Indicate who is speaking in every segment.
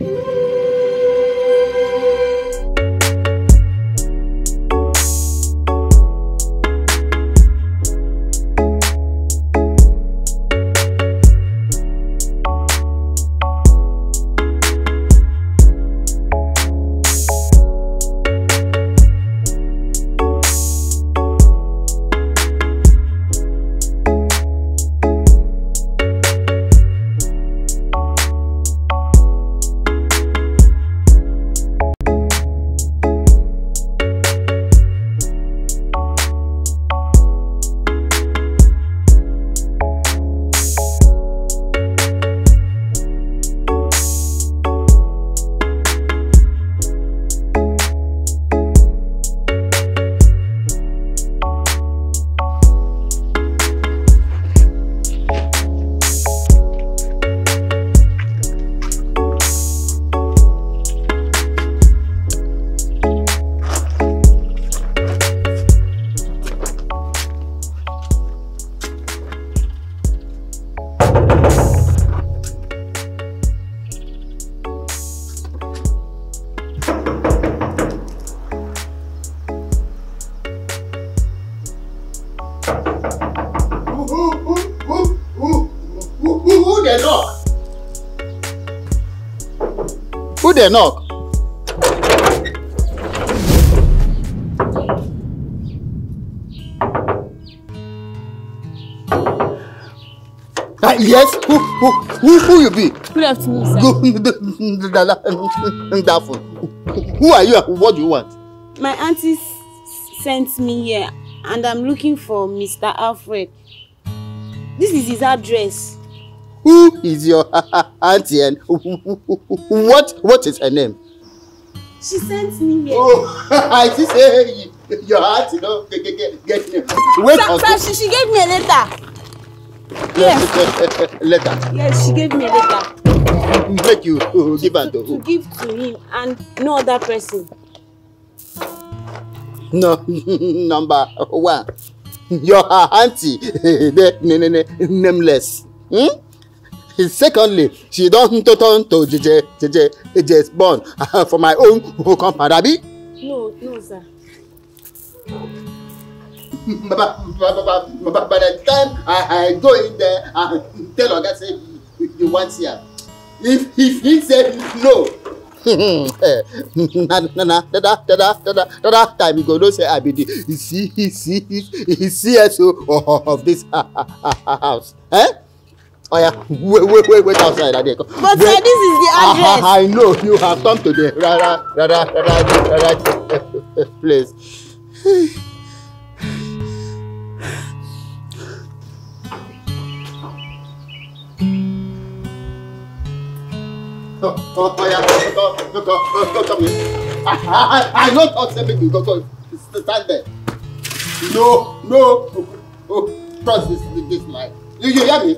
Speaker 1: you. Dey knock? Uh, yes, who, who, who, who you be?
Speaker 2: Good afternoon, sir.
Speaker 1: Go, that phone. Who are you and what do you want?
Speaker 2: My auntie sent me here and I'm looking for Mr. Alfred. This is his address.
Speaker 1: Who is your auntie and what, what is her name?
Speaker 2: She sent me here.
Speaker 1: Oh, I see say your auntie no get get get get.
Speaker 2: Wait sir, sir, she, she gave me a letter.
Speaker 1: Yes. letter.
Speaker 2: Yes, she gave me a letter.
Speaker 1: Make you uh, give her to
Speaker 2: who? To give to him and no other person.
Speaker 1: No, number one. Your auntie, nameless. Hmm? Secondly she don turn to jeje jeje jeje born for my own compound abi.
Speaker 2: no no sir.
Speaker 1: Baba, baba, baba, by the time I, I go in there and tell oga say you want am if if he say no na na na dada dada dada dada time you go know say i be the see see cso of this house. Eh? Oh yeah, wait, wait, wait, wait outside. I
Speaker 2: But wait. sir, this is the address.
Speaker 1: I, I know you have come to the right, right, right, right place. Oh, oh, oh yeah, go, go, go, go, come here. I, I, I know how to make you go, go, stand there. No, no, oh, oh, cross this, this line. You, you hear me?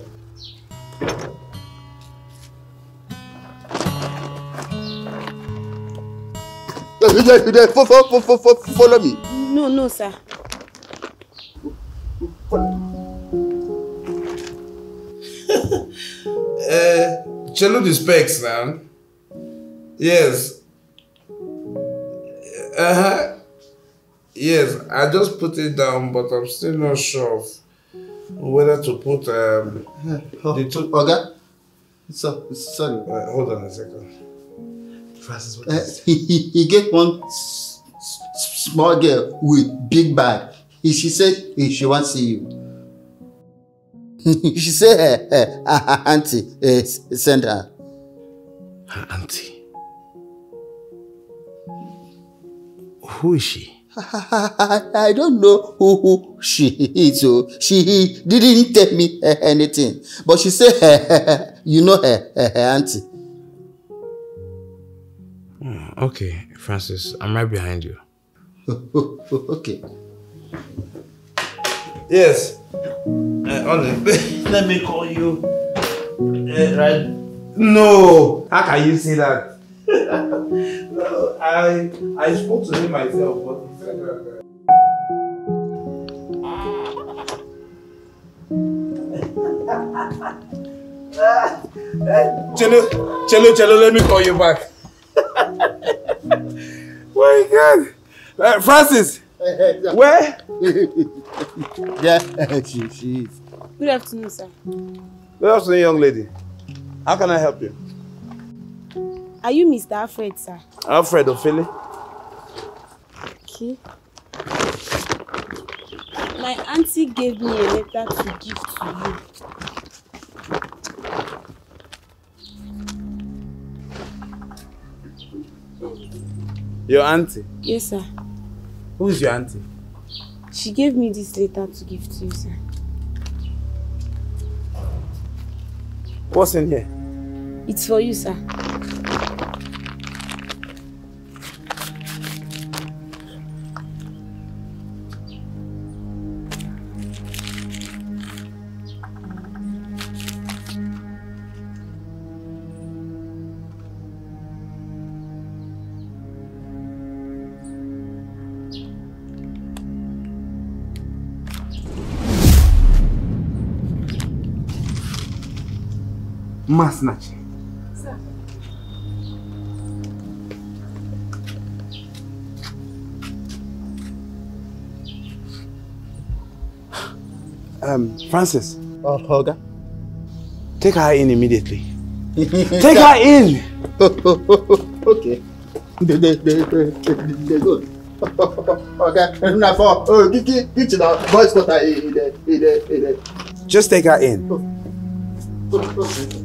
Speaker 1: Follow, follow, follow me.
Speaker 2: No, no, sir.
Speaker 3: uh, Chelo the specs, man. Yes. Uh huh. Yes, I just put it down, but I'm still not sure whether to put um,
Speaker 1: oh, the two. Oga, so sorry.
Speaker 3: Uh, hold on a second.
Speaker 1: Francis, what uh, he, he, he get one small girl with big bag. He, she said she want see you. she said her, her, her auntie uh, send her.
Speaker 3: Her auntie? Who is she?
Speaker 1: I don't know who, who she is. So she didn't tell me anything. But she said, you know her, her, her auntie.
Speaker 3: Hmm, okay, Francis, I'm right behind you.
Speaker 1: okay.
Speaker 3: Yes. Uh, Olive, let me call you. Uh, right? No. How can you say that? no, I I spoke to him myself, but he said that. Chelo, Chelo, Chelo, let me call you back. My God. Uh, Francis, where?
Speaker 1: yeah, she, she is.
Speaker 2: Good afternoon, sir.
Speaker 3: Good afternoon, young lady. How can I help you?
Speaker 2: Are you Mr. Alfred, sir?
Speaker 3: Alfred Ophelia.
Speaker 2: Okay. My auntie gave me a letter to give to you.
Speaker 3: Your auntie.
Speaker 2: Yes, sir.
Speaker 3: Who's your auntie?
Speaker 2: She gave me this letter to give to you, sir.
Speaker 3: What's in here?
Speaker 2: It's for you, sir.
Speaker 3: Masnachi. Um, Francis,
Speaker 1: Oh, Oga.
Speaker 3: take her in immediately. Take her in!
Speaker 1: okay. They, they, they, they, they, they good. Okay, now for oh, boys.
Speaker 3: Just take her in.
Speaker 1: Okay.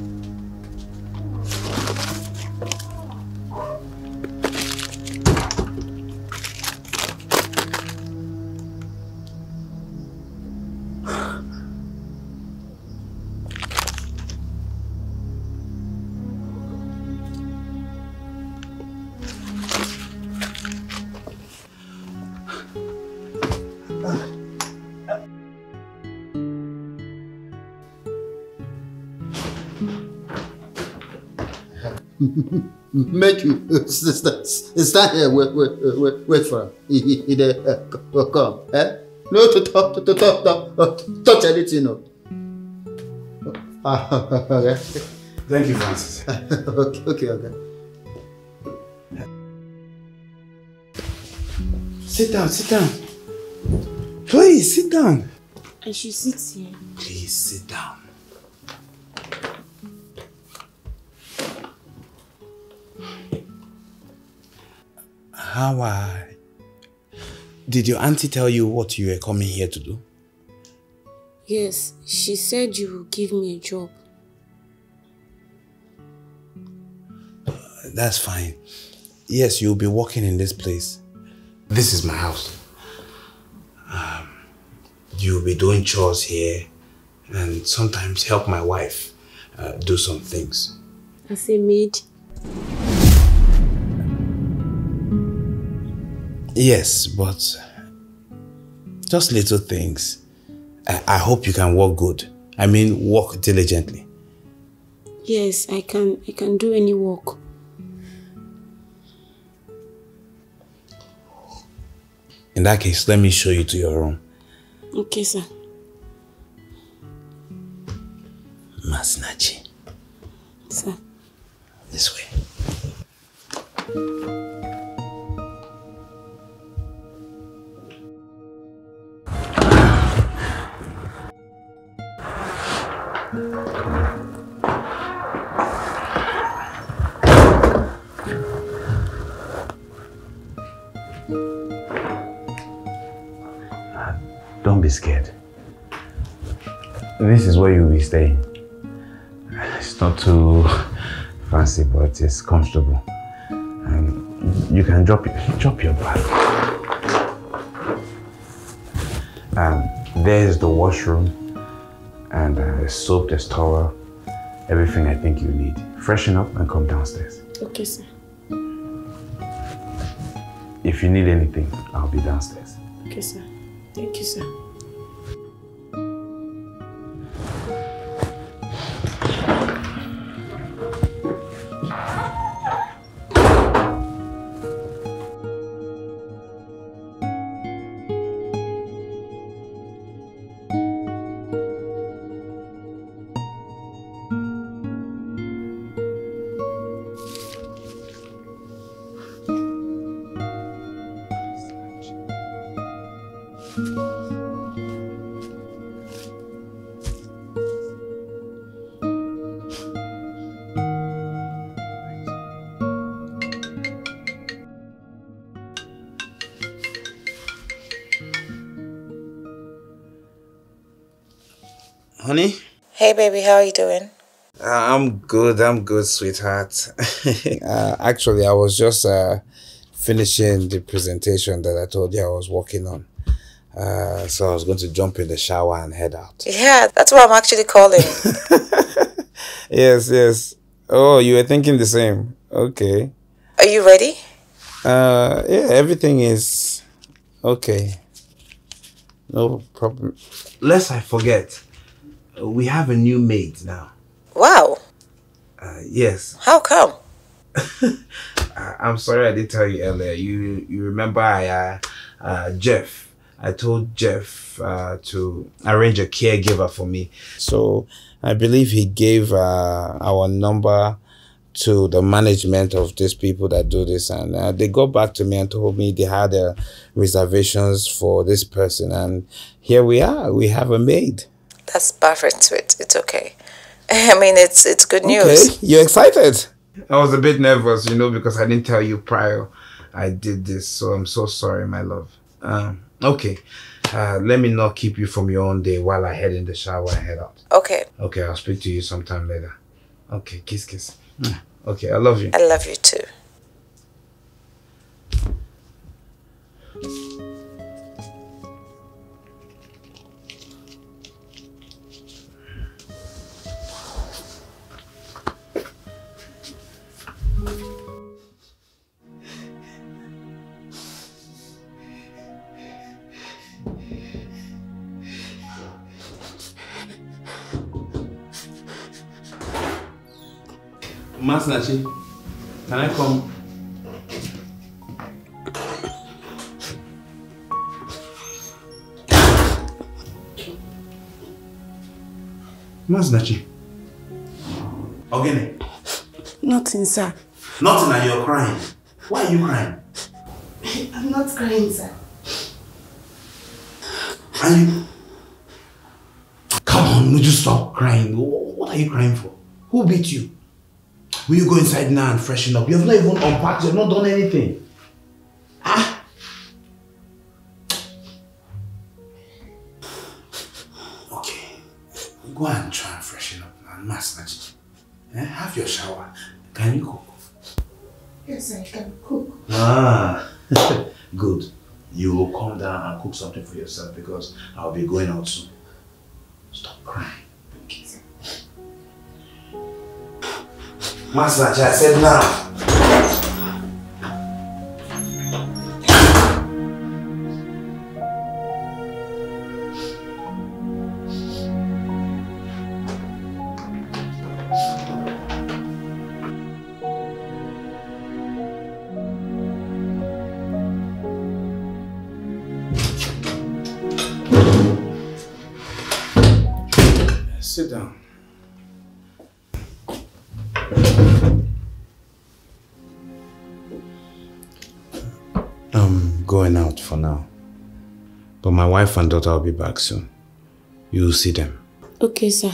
Speaker 1: Make you stand, stand here, wait, wait, wait, wait for him. He, he, he, dey, uh, come, eh? No to talk, to, to talk, to, uh, touch anything, no. Ah, okay.
Speaker 3: Thank you, Francis.
Speaker 1: okay, okay, okay.
Speaker 3: Sit down, sit down. Please, sit down.
Speaker 2: I should sit here.
Speaker 3: Please, sit down. How I... Did your auntie tell you what you were coming here to do?
Speaker 2: Yes, she said you will give me a job.
Speaker 3: That's fine. Yes, you'll be working in this place. This is my house. Um, you'll be doing chores here and sometimes help my wife uh, do some things.
Speaker 2: As a maid.
Speaker 3: Yes, but just little things. I, I hope you can work good. I mean, work diligently.
Speaker 2: Yes, I can I can do any work.
Speaker 3: In that case, let me show you to your room.
Speaker 2: Okay, sir.
Speaker 3: Masnachi.
Speaker 2: Sir.
Speaker 3: This way. Don't be scared. This is where you'll be staying. It's not too fancy, but it's comfortable. And you can drop your, drop your bag. Um, there's the washroom, and uh, soap, there's towel, everything I think you need. Freshen up and come downstairs.
Speaker 2: Okay, sir.
Speaker 3: If you need anything, I'll be downstairs.
Speaker 2: Okay, sir. Thank you, sir.
Speaker 4: Hey, baby, how are you doing?
Speaker 3: Uh, I'm good. I'm good, sweetheart. uh, actually, I was just uh, finishing the presentation that I told you I was working on. Uh, so I was going to jump in the shower and head out.
Speaker 4: Yeah, that's why I'm actually calling.
Speaker 3: yes, yes. Oh, you were thinking the same. Okay.
Speaker 4: Are you ready?
Speaker 3: Uh, yeah, everything is okay. No problem. Lest I forget, we have a new maid now.
Speaker 4: Wow.
Speaker 3: Uh, yes.
Speaker 4: How come?
Speaker 3: I'm sorry I didn't tell you earlier. You you remember I uh, uh, Jeff. I told Jeff uh, to arrange a caregiver for me. So I believe he gave uh, our number to the management of these people that do this, and uh, they got back to me and told me they had reservations for this person, and here we are. We have a maid.
Speaker 4: That's perfect, sweet. It's okay. I mean, it's it's good news.
Speaker 3: Okay, you're excited. I was a bit nervous, you know, because I didn't tell you prior I did this. So I'm so sorry, my love. Um, okay. Uh, let me not keep you from your own day while I head in the shower and head out.
Speaker 4: Okay,
Speaker 3: Okay, I'll speak to you sometime later. Okay, kiss, kiss. Mm. Okay, I love you.
Speaker 4: I love you too.
Speaker 3: Masnachi, can I come? Masnachi. Ogene.
Speaker 2: Nothing, sir.
Speaker 3: Nothing and you're crying. Why are you crying?
Speaker 2: I'm not crying, sir.
Speaker 3: And you... Come on, would you stop crying? What are you crying for? Who beat you? Will you go inside now and freshen up? You have not even unpacked, you have not done anything. Ah! Okay. Go and try and freshen up and massage. Eh? Have your shower. Can you cook?
Speaker 2: Yes, I can cook.
Speaker 3: Ah, good. You will come down and cook something for yourself because I'll be going out soon. Stop crying. Master, I said now. Wife and daughter will be back soon. You'll see them.
Speaker 2: Okay, sir.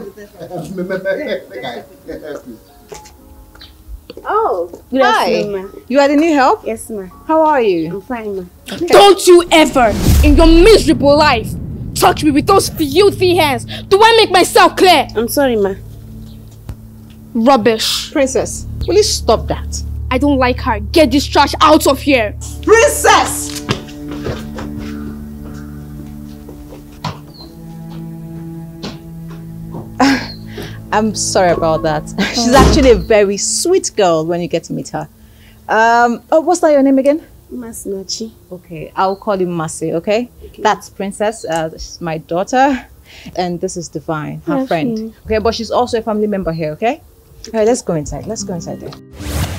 Speaker 2: Oh, good
Speaker 5: Hi.
Speaker 2: afternoon, ma.
Speaker 5: You are the new help?
Speaker 2: Yes, ma.
Speaker 5: How are you?
Speaker 2: I'm fine, ma.
Speaker 6: Don't you ever, in your miserable life, touch me with those filthy hands. Do I make myself clear?
Speaker 2: I'm sorry, ma.
Speaker 6: Rubbish.
Speaker 5: Princess, will you stop that?
Speaker 6: I don't like her. Get this trash out of here.
Speaker 5: Princess! I'm sorry about that. She's actually a very sweet girl when you get to meet her. Um, oh, what's that your name again?
Speaker 2: Masnachi.
Speaker 5: Okay, I'll call you Masi, okay? That's Princess, uh, this is my daughter, and this is Divine, her friend. Okay, but she's also a family member here, okay? All right, let's go inside. Let's go inside there.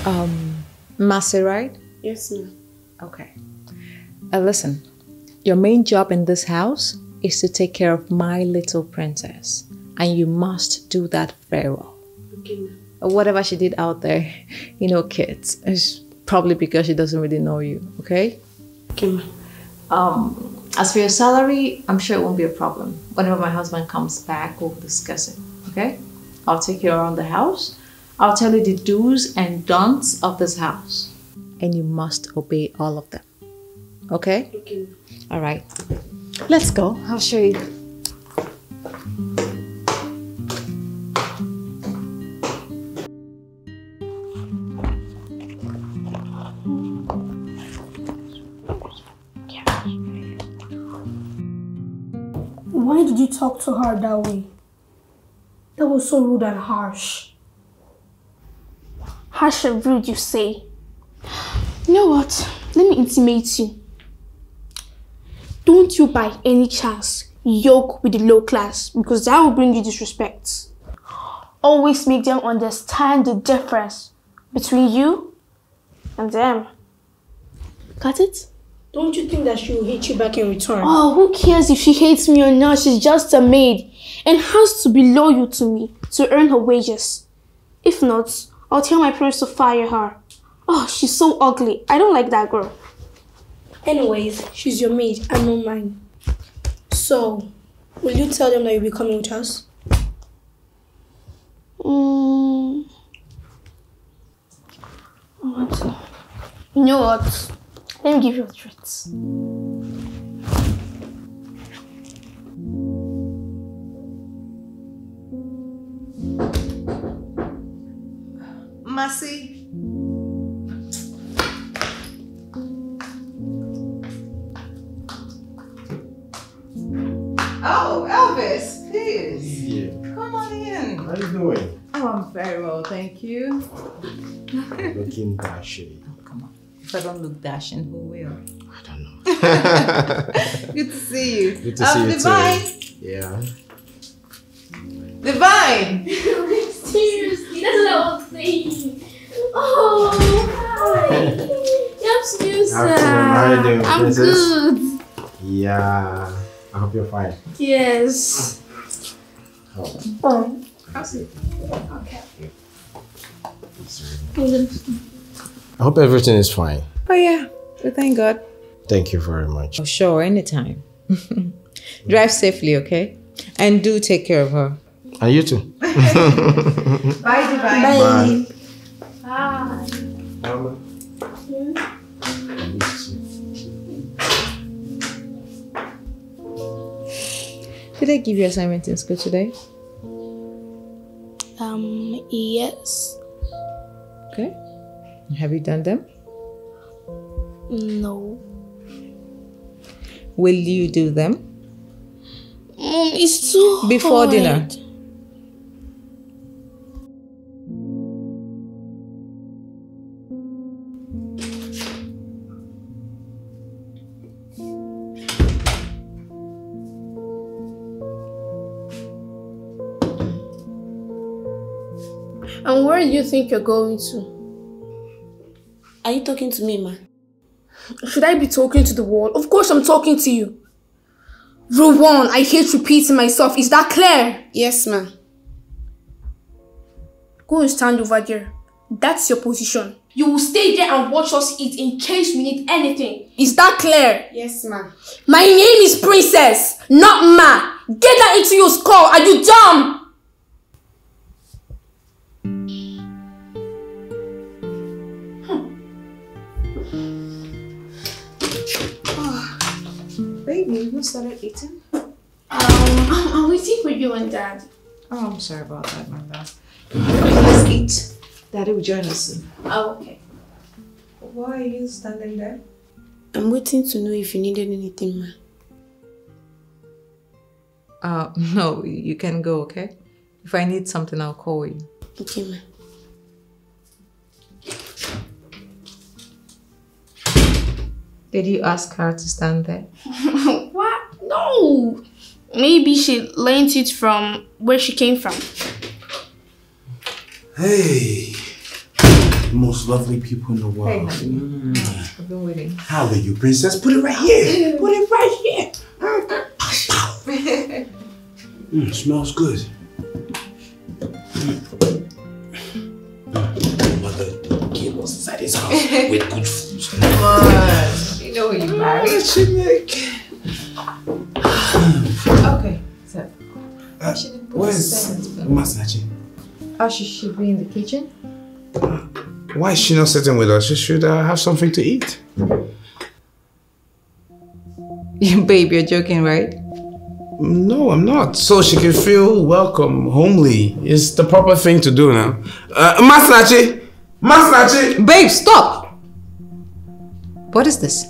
Speaker 5: Um, Masi, right?
Speaker 2: Yes, ma.
Speaker 5: Okay. Uh, listen, your main job in this house is to take care of my little princess, and you must do that very well.
Speaker 2: Okay.
Speaker 5: Whatever she did out there, you know, kids, it's probably because she doesn't really know you, okay?
Speaker 2: Okay.
Speaker 5: Um, as for your salary, I'm sure it won't be a problem. Whenever my husband comes back, we'll discuss it, okay? I'll take you around the house. I'll tell you the do's and don'ts of this house, and you must obey all of them, okay?
Speaker 2: Okay.
Speaker 5: All right. Let's go. I'll show you.
Speaker 7: Talk to her that way? That was so rude and harsh.
Speaker 6: Harsh and rude, you say. You know what? Let me intimate you. Don't you by any chance yoke with the low class because that will bring you disrespect. Always make them understand the difference between you and them. Got it?
Speaker 7: Don't you think that she will hate you back in return?
Speaker 6: Oh, who cares if she hates me or not? She's just a maid and has to be loyal to me to earn her wages. If not, I'll tell my parents to fire her. Oh, she's so ugly. I don't like that girl.
Speaker 7: Anyways, she's your maid and not mine. So, will you tell them that you'll be coming with us?
Speaker 6: Mm. What? You know what? Let me give you a treat.
Speaker 5: Mercy. Oh, Elvis, please.
Speaker 3: Yeah.
Speaker 5: Come on in.
Speaker 3: How are you doing?
Speaker 5: Oh, I'm very well, thank you.
Speaker 3: Looking dashing.
Speaker 5: Come on. If I don't look dashing, who will?
Speaker 3: I don't know.
Speaker 5: Good to see you.
Speaker 3: Good to
Speaker 5: Um,
Speaker 3: see you
Speaker 5: Divine.
Speaker 3: too. Yeah.
Speaker 5: Divine.
Speaker 6: Seriously, that's what I was saying. Oh, hi. Yes, you
Speaker 3: How are you doing,
Speaker 6: I'm
Speaker 3: princess?
Speaker 6: good.
Speaker 3: Yeah. I hope you're fine.
Speaker 6: Yes.
Speaker 3: Oh,
Speaker 6: Oh.
Speaker 3: that's it.
Speaker 6: Okay.
Speaker 3: I hope everything is fine.
Speaker 5: Oh yeah. Well, thank God.
Speaker 3: Thank you very much.
Speaker 5: Oh, sure, anytime. Drive safely, okay? And do take care of her.
Speaker 3: And you too.
Speaker 5: Bye, Divine.
Speaker 3: Bye.
Speaker 6: Bye.
Speaker 3: Um,
Speaker 5: Did I give you assignment in school today?
Speaker 6: Um, yes.
Speaker 5: Okay. Have you done them?
Speaker 6: No.
Speaker 5: Will you do them
Speaker 6: Mom, it's too
Speaker 5: before
Speaker 6: hard.
Speaker 5: dinner?
Speaker 7: And where do you think you're going to?
Speaker 2: Are you talking to me, ma?
Speaker 7: Should I be talking to the wall? Of course I'm talking to you. One, I hate repeating myself. Is that clear?
Speaker 2: Yes, ma.
Speaker 7: Go and stand over there. That's your position.
Speaker 6: You will stay there and watch us eat in case we need anything. Is that clear?
Speaker 2: Yes, ma.
Speaker 6: My name is Princess, not Ma. Get that into your skull. Are you dumb?
Speaker 5: Baby, you not started eating?
Speaker 6: Um, I'm, I'm waiting for you and Dad.
Speaker 5: Oh, I'm sorry about that, my bad. Let's eat. Daddy will join us soon.
Speaker 6: Oh, okay.
Speaker 5: Why are you standing there?
Speaker 2: I'm waiting to know if you needed anything, ma.
Speaker 5: Uh, no, you can go, okay? If I need something, I'll call you.
Speaker 2: Okay, ma.
Speaker 5: Did you ask her to stand there?
Speaker 6: What? No. Maybe she learned it from where she came from.
Speaker 3: Hey, most lovely people in the world.
Speaker 5: I've been waiting.
Speaker 3: How are you, princess? Put it right here. Put it right here. Mm, smells good. Mm. Mother gave us inside his house with good food.
Speaker 5: You know you married. Okay, so.
Speaker 3: Uh,
Speaker 5: She didn't put
Speaker 3: where's Masinachi?
Speaker 5: Oh, she should be in the kitchen.
Speaker 3: Why is she not sitting with us? She should uh, have something to eat.
Speaker 5: Babe, you're joking, right?
Speaker 3: No, I'm not. So she can feel welcome, homely. It's the proper thing to do now. Uh, Masinachi! Masinachi!
Speaker 5: Babe, stop! What is this?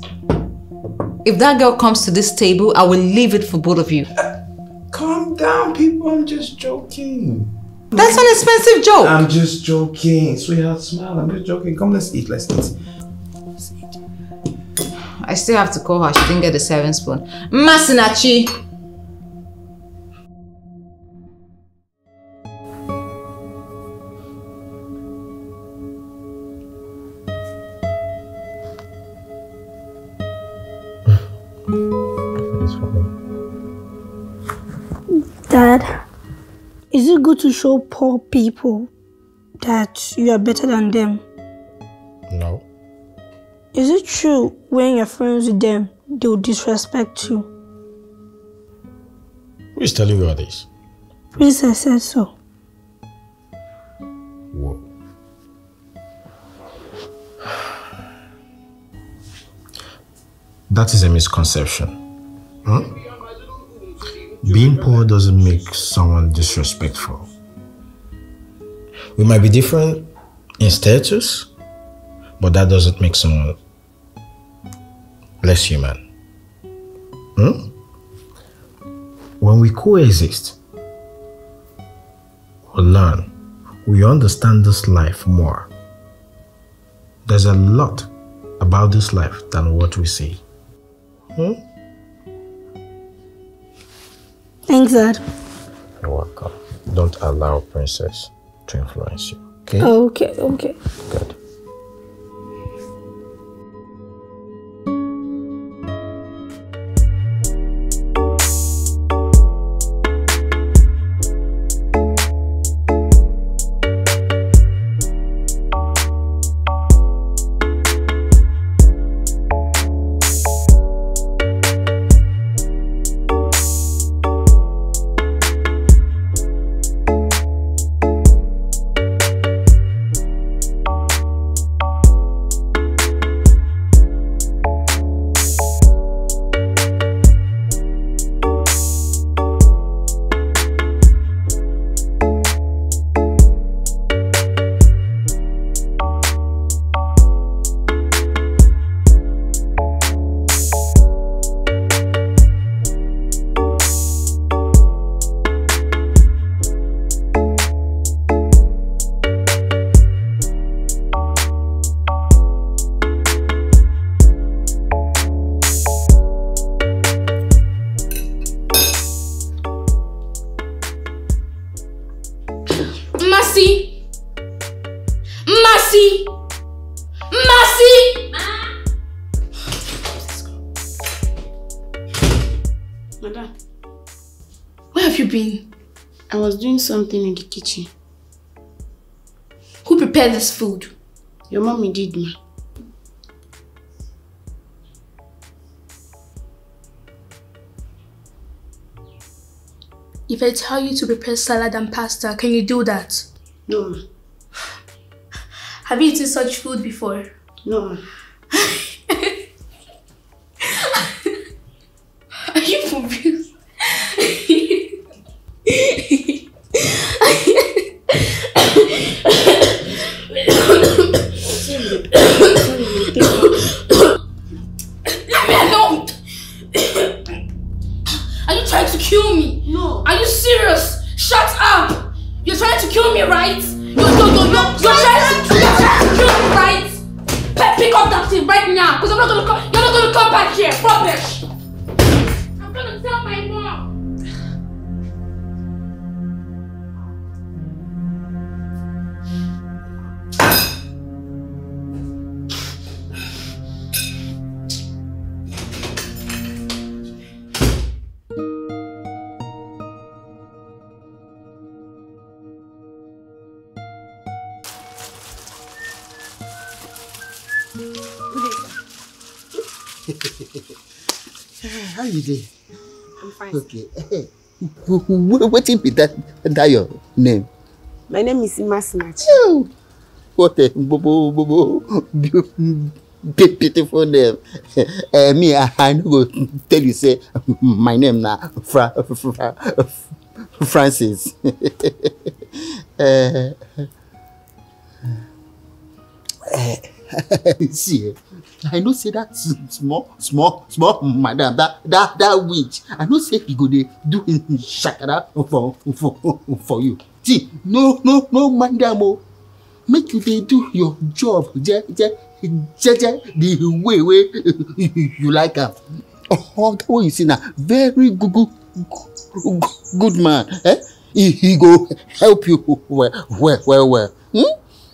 Speaker 5: If that girl comes to this table, I will leave it for both of you.
Speaker 3: Calm down, people. I'm just joking.
Speaker 5: That's an expensive joke.
Speaker 3: I'm just joking. Sweetheart, smile. I'm just joking. Come, let's eat. Let's eat.
Speaker 5: I still have to call her. She didn't get the serving spoon. Masinachi!
Speaker 8: Is it good to show poor people that you are better than them?
Speaker 9: No.
Speaker 8: Is it true when you're friends with them, they will disrespect you?
Speaker 9: Who is telling you all this?
Speaker 8: Princess said so.
Speaker 9: Whoa. That is a misconception. Huh? Being poor doesn't make someone disrespectful. We might be different in status, but that doesn't make someone less human. Hmm? When we coexist, we learn, we understand this life more. There's a lot about this life than what we see. Hmm?
Speaker 8: Thanks, Dad.
Speaker 9: You're welcome. Don't allow princess to influence you. Okay?
Speaker 8: Okay, okay.
Speaker 9: Good.
Speaker 7: If I tell you to prepare salad and pasta, can you do that?
Speaker 2: No.
Speaker 7: Have you eaten such food before?
Speaker 2: No,
Speaker 1: How you dey?
Speaker 2: I'm fine.
Speaker 1: Okay. Wetin be that that your name?
Speaker 2: My name is Imasinachi.
Speaker 1: Oh, What a bobo bobo beau- beautiful name. Uh, me, I, I no go tell you say my name na Fra, Fra, Francis. uh, uh, see, I know say that small, small, small madam, that that that witch. I know say he go dey do shakara for for for you. See, no no no madam o. make you dey do your job je je jeje the way wey you like am oga wey you see na very good good, good man eh he, he go help you well well well well hmm?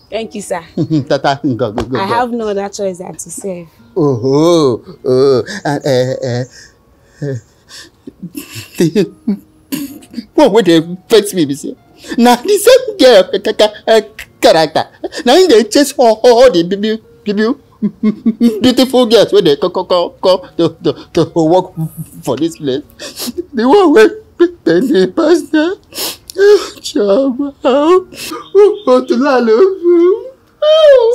Speaker 2: Thank you, sir.
Speaker 1: tata go go go
Speaker 2: I
Speaker 1: go.
Speaker 2: have no other choice than to serve.
Speaker 1: oh oh oh and uh, uh, uh, the one wey dey vex me say na the same girl uh, character him dey chase all, all the baby baby beautiful girls wey dey come come come come to to to work for this place the one wey dem dey pass na chama otulalo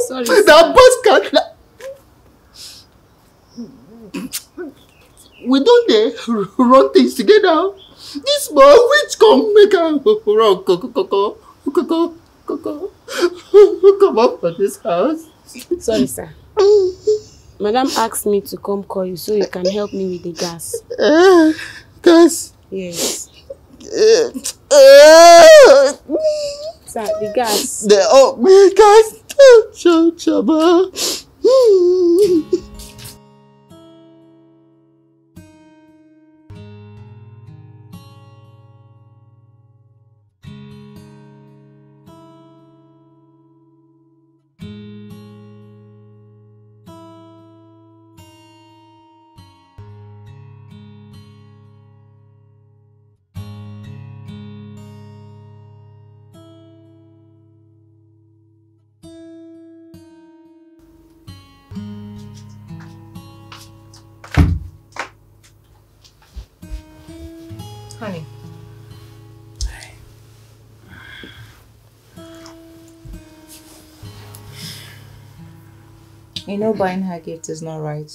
Speaker 2: Sorry,
Speaker 1: na boss cat na we don dey run things together this boy which come make am run kokoko kokoko kokoko comot for this house.
Speaker 2: Sorry, sir. Madam asked me to come call you so you can help me with the gas.
Speaker 1: Uh, gas.
Speaker 2: Yes.
Speaker 1: Uh,
Speaker 2: the gas.
Speaker 1: the oh my gas. Ch- chaba.
Speaker 5: You know buying her gift is not right.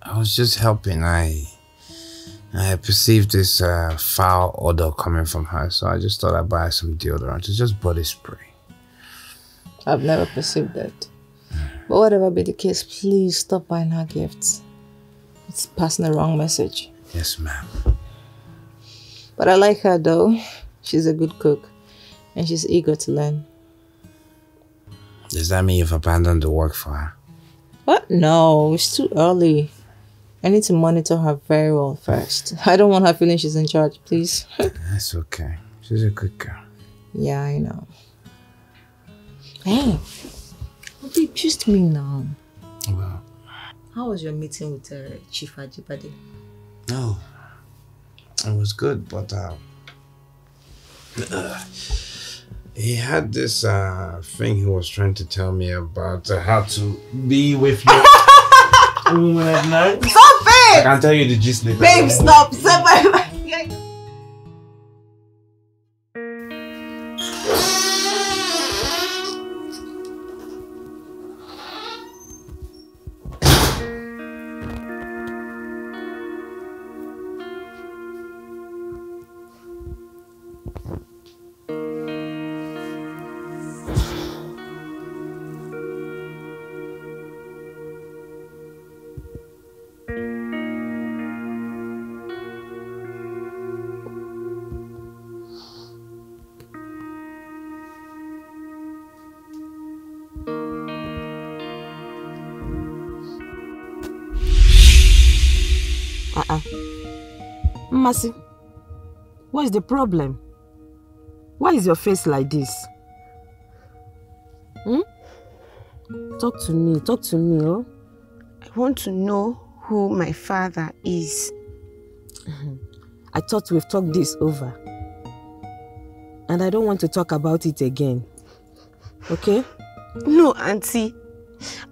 Speaker 3: I was just helping. I I perceived this uh, foul odor coming from her, so I just thought I'd buy her some deodorant. It's just body spray.
Speaker 5: I've never perceived that. But whatever be the case, please stop buying her gifts. It's passing the wrong message.
Speaker 3: Yes, ma'am.
Speaker 5: But I like her though. She's a good cook and she's eager to learn.
Speaker 3: Does that mean you've abandoned the work for her?
Speaker 5: What? No, it's too early. I need to monitor her very well first. I don't want her feeling she's in charge, please.
Speaker 3: That's okay. She's a good girl.
Speaker 5: yeah, I know. Hey, what you accused me now?
Speaker 3: Well,
Speaker 5: How was your meeting with uh, Chief Ajibade?
Speaker 3: no. It was good, but uh, uh, He had this uh, thing he was trying to tell me about uh, how to be with you. woman at night.
Speaker 10: Stop
Speaker 3: I can tell you the gist later.
Speaker 10: Babe, stop. Say
Speaker 11: Mercy, what is the problem? Why is your face like this? Hmm? Talk to me, talk to me, oh.
Speaker 2: I want to know who my father is.
Speaker 11: I thought we've talked this over. And I don't want to talk about it again. Okay?
Speaker 2: No, Auntie.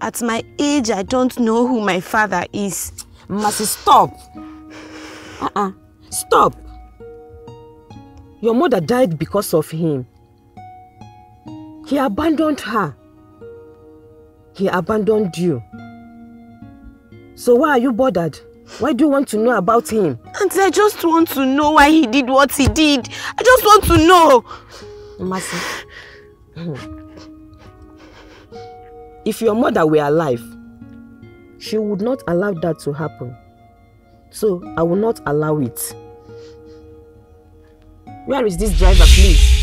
Speaker 2: At my age, I don't know who my father is.
Speaker 11: Mercy, stop. Uh-uh. Stop. Your mother died because of him. He abandoned her. He abandoned you. So why are you bothered? Why do you want to know about him?
Speaker 2: Auntie, I just want to know why he did what he did. I just want to know.
Speaker 11: Mercy. If your mother were alive, she would not allow that to happen. So I will not allow it. Where is this driver, please?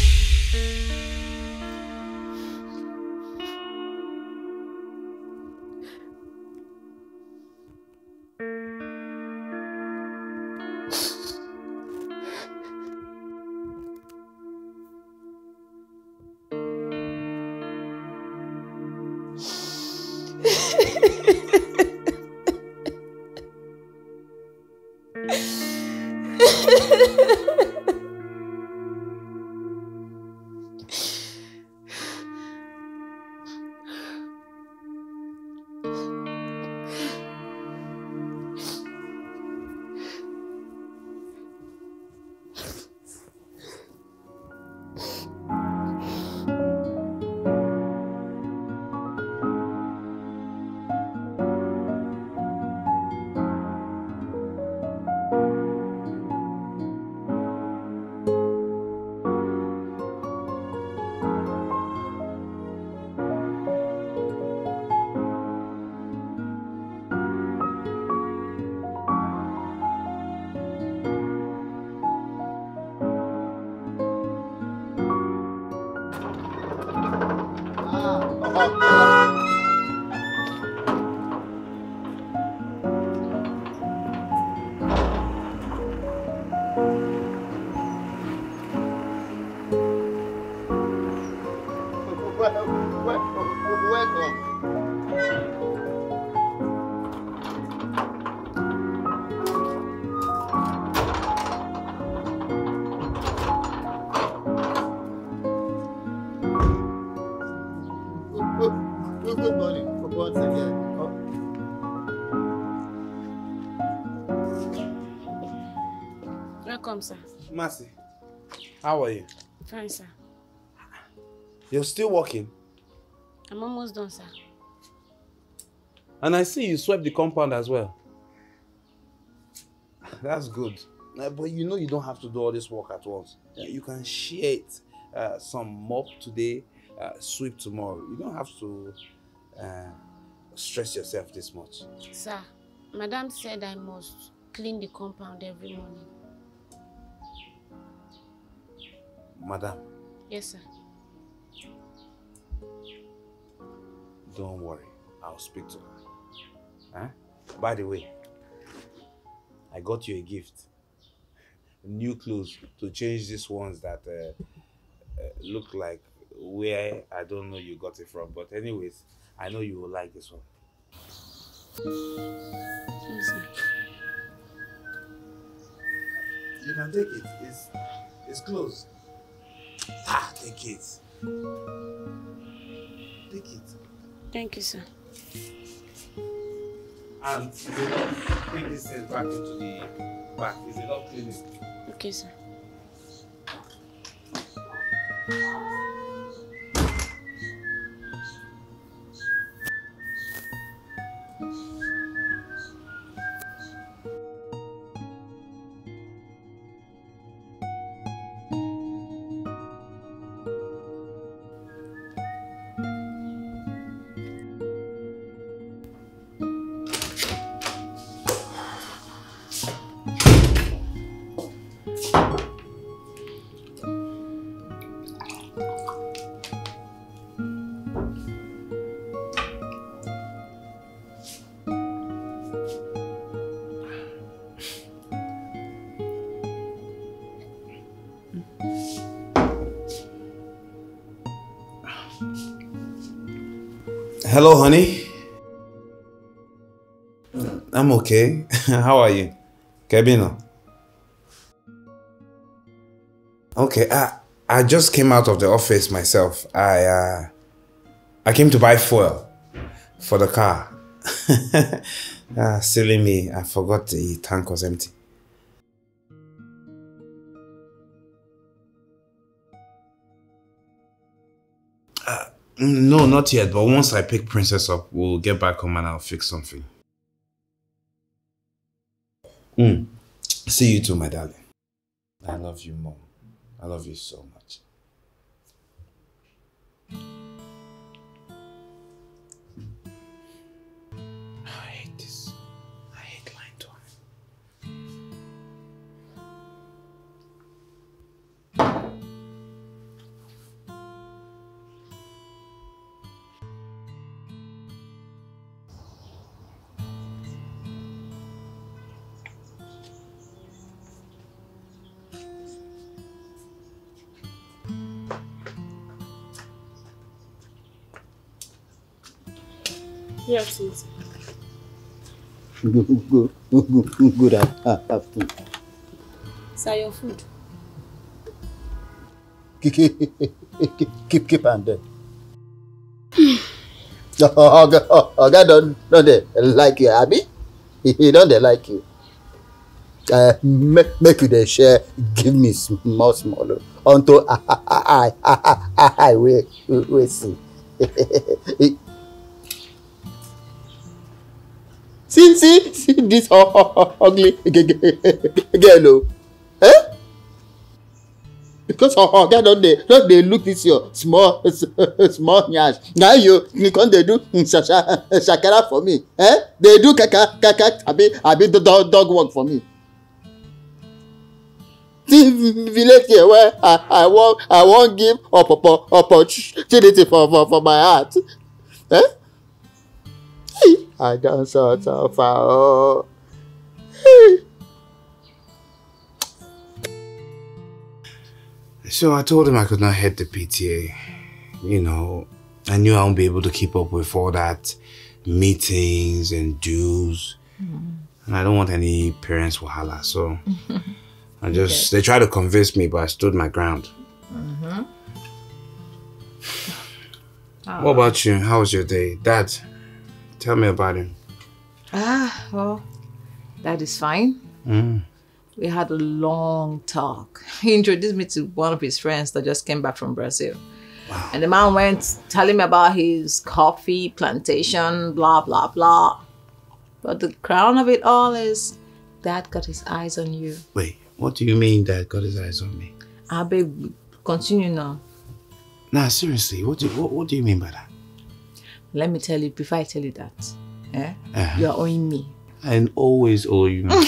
Speaker 3: Mercy, how are you?
Speaker 2: Fine, sir.
Speaker 3: You're still working,
Speaker 2: I'm almost done, sir.
Speaker 3: and I see you swept the compound as well. That's good. Uh, but you know you don't have to do all this work at once. Uh, You can share it. Uh, some mop today, uh, sweep tomorrow. You don't have to uh, stress yourself this much.
Speaker 2: Sir, Madam said I must clean the compound every morning.
Speaker 3: Madam,
Speaker 2: Yes, sir.
Speaker 3: don't worry. I'll speak to her. Huh? By the way, I got you a gift. New clothes to change these ones that uh, uh, look like where I don't know you got it from. But anyways, I know you will like this one. You can take it. It's it's closed. Ah, take it. Take it.
Speaker 2: Thank you, sir.
Speaker 3: And is it not bring this thing back into the back? Is it not cleaning?
Speaker 2: Okay, sir.
Speaker 3: Hello, honey. I'm okay. How are you? Kebino? Okay, I, I just came out of the office myself. I uh, I came to buy fuel for the car. ah, silly me. I forgot the tank was empty. No, not yet. But once I pick Princess up, we'll get back home and I'll fix something. Mm. See you too, my darling. I love you, mom. I love you so much.
Speaker 2: Sweet.
Speaker 1: Good, good, good, good afternoon.
Speaker 2: Sir, your food.
Speaker 1: Keep, keep, keep, keep on there. Oga, Oga don't, don't they like you? He don't they like you? Uh, make, make you dey share, give me small, small. Until I, I, I, I, I, wait, wait, see. see, see, see this ugly girl, oh. Eh? because oga don dey don dey look this your small small yansh na you you come dey do shakara for me. Eh? Dey do kaka kaka abi abi dog dog work for me. See village here wey i i wan i wan give opportunity for for for my heart. Eh i don so suffer ooo. Oh.
Speaker 3: So I told him I could not head the PTA. You know, I knew I won't be able to keep up with all that meetings and dues.
Speaker 5: Mm.
Speaker 3: And I don't want any parents wahala. So I just, they tried to convince me, but I stood my ground.
Speaker 5: Mm-hmm.
Speaker 3: What about you? How was your day? Dad, tell me about him.
Speaker 5: Ah, well, that is fine.
Speaker 3: Mm.
Speaker 5: We had a long talk. He introduced me to one of his friends that just came back from Brazil. And the man went telling me about his coffee plantation, blah, blah, blah. But the crown of it all is Dad got his eyes on you.
Speaker 3: Wait, what do you mean Dad got his eyes on me?
Speaker 5: Babe, continue now.
Speaker 3: Nah, seriously, what do, what, what do you mean by that?
Speaker 5: Let me tell you, before I tell you that, eh?
Speaker 3: Uh-huh.
Speaker 5: You're owing me.
Speaker 3: I always owe you.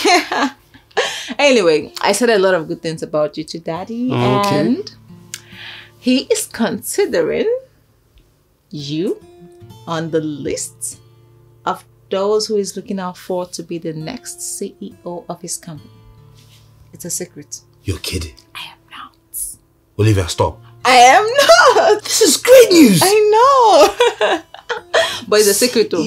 Speaker 5: Anyway, I said a lot of good things about you to Daddy,
Speaker 3: Okay.
Speaker 5: and he is considering you on the list of those who is looking out for to be the next CEO of his company. It's a secret.
Speaker 3: You're kidding.
Speaker 5: I am not.
Speaker 3: Olivia, stop.
Speaker 5: I am not.
Speaker 3: This is great news.
Speaker 5: I know. but it's a secret though.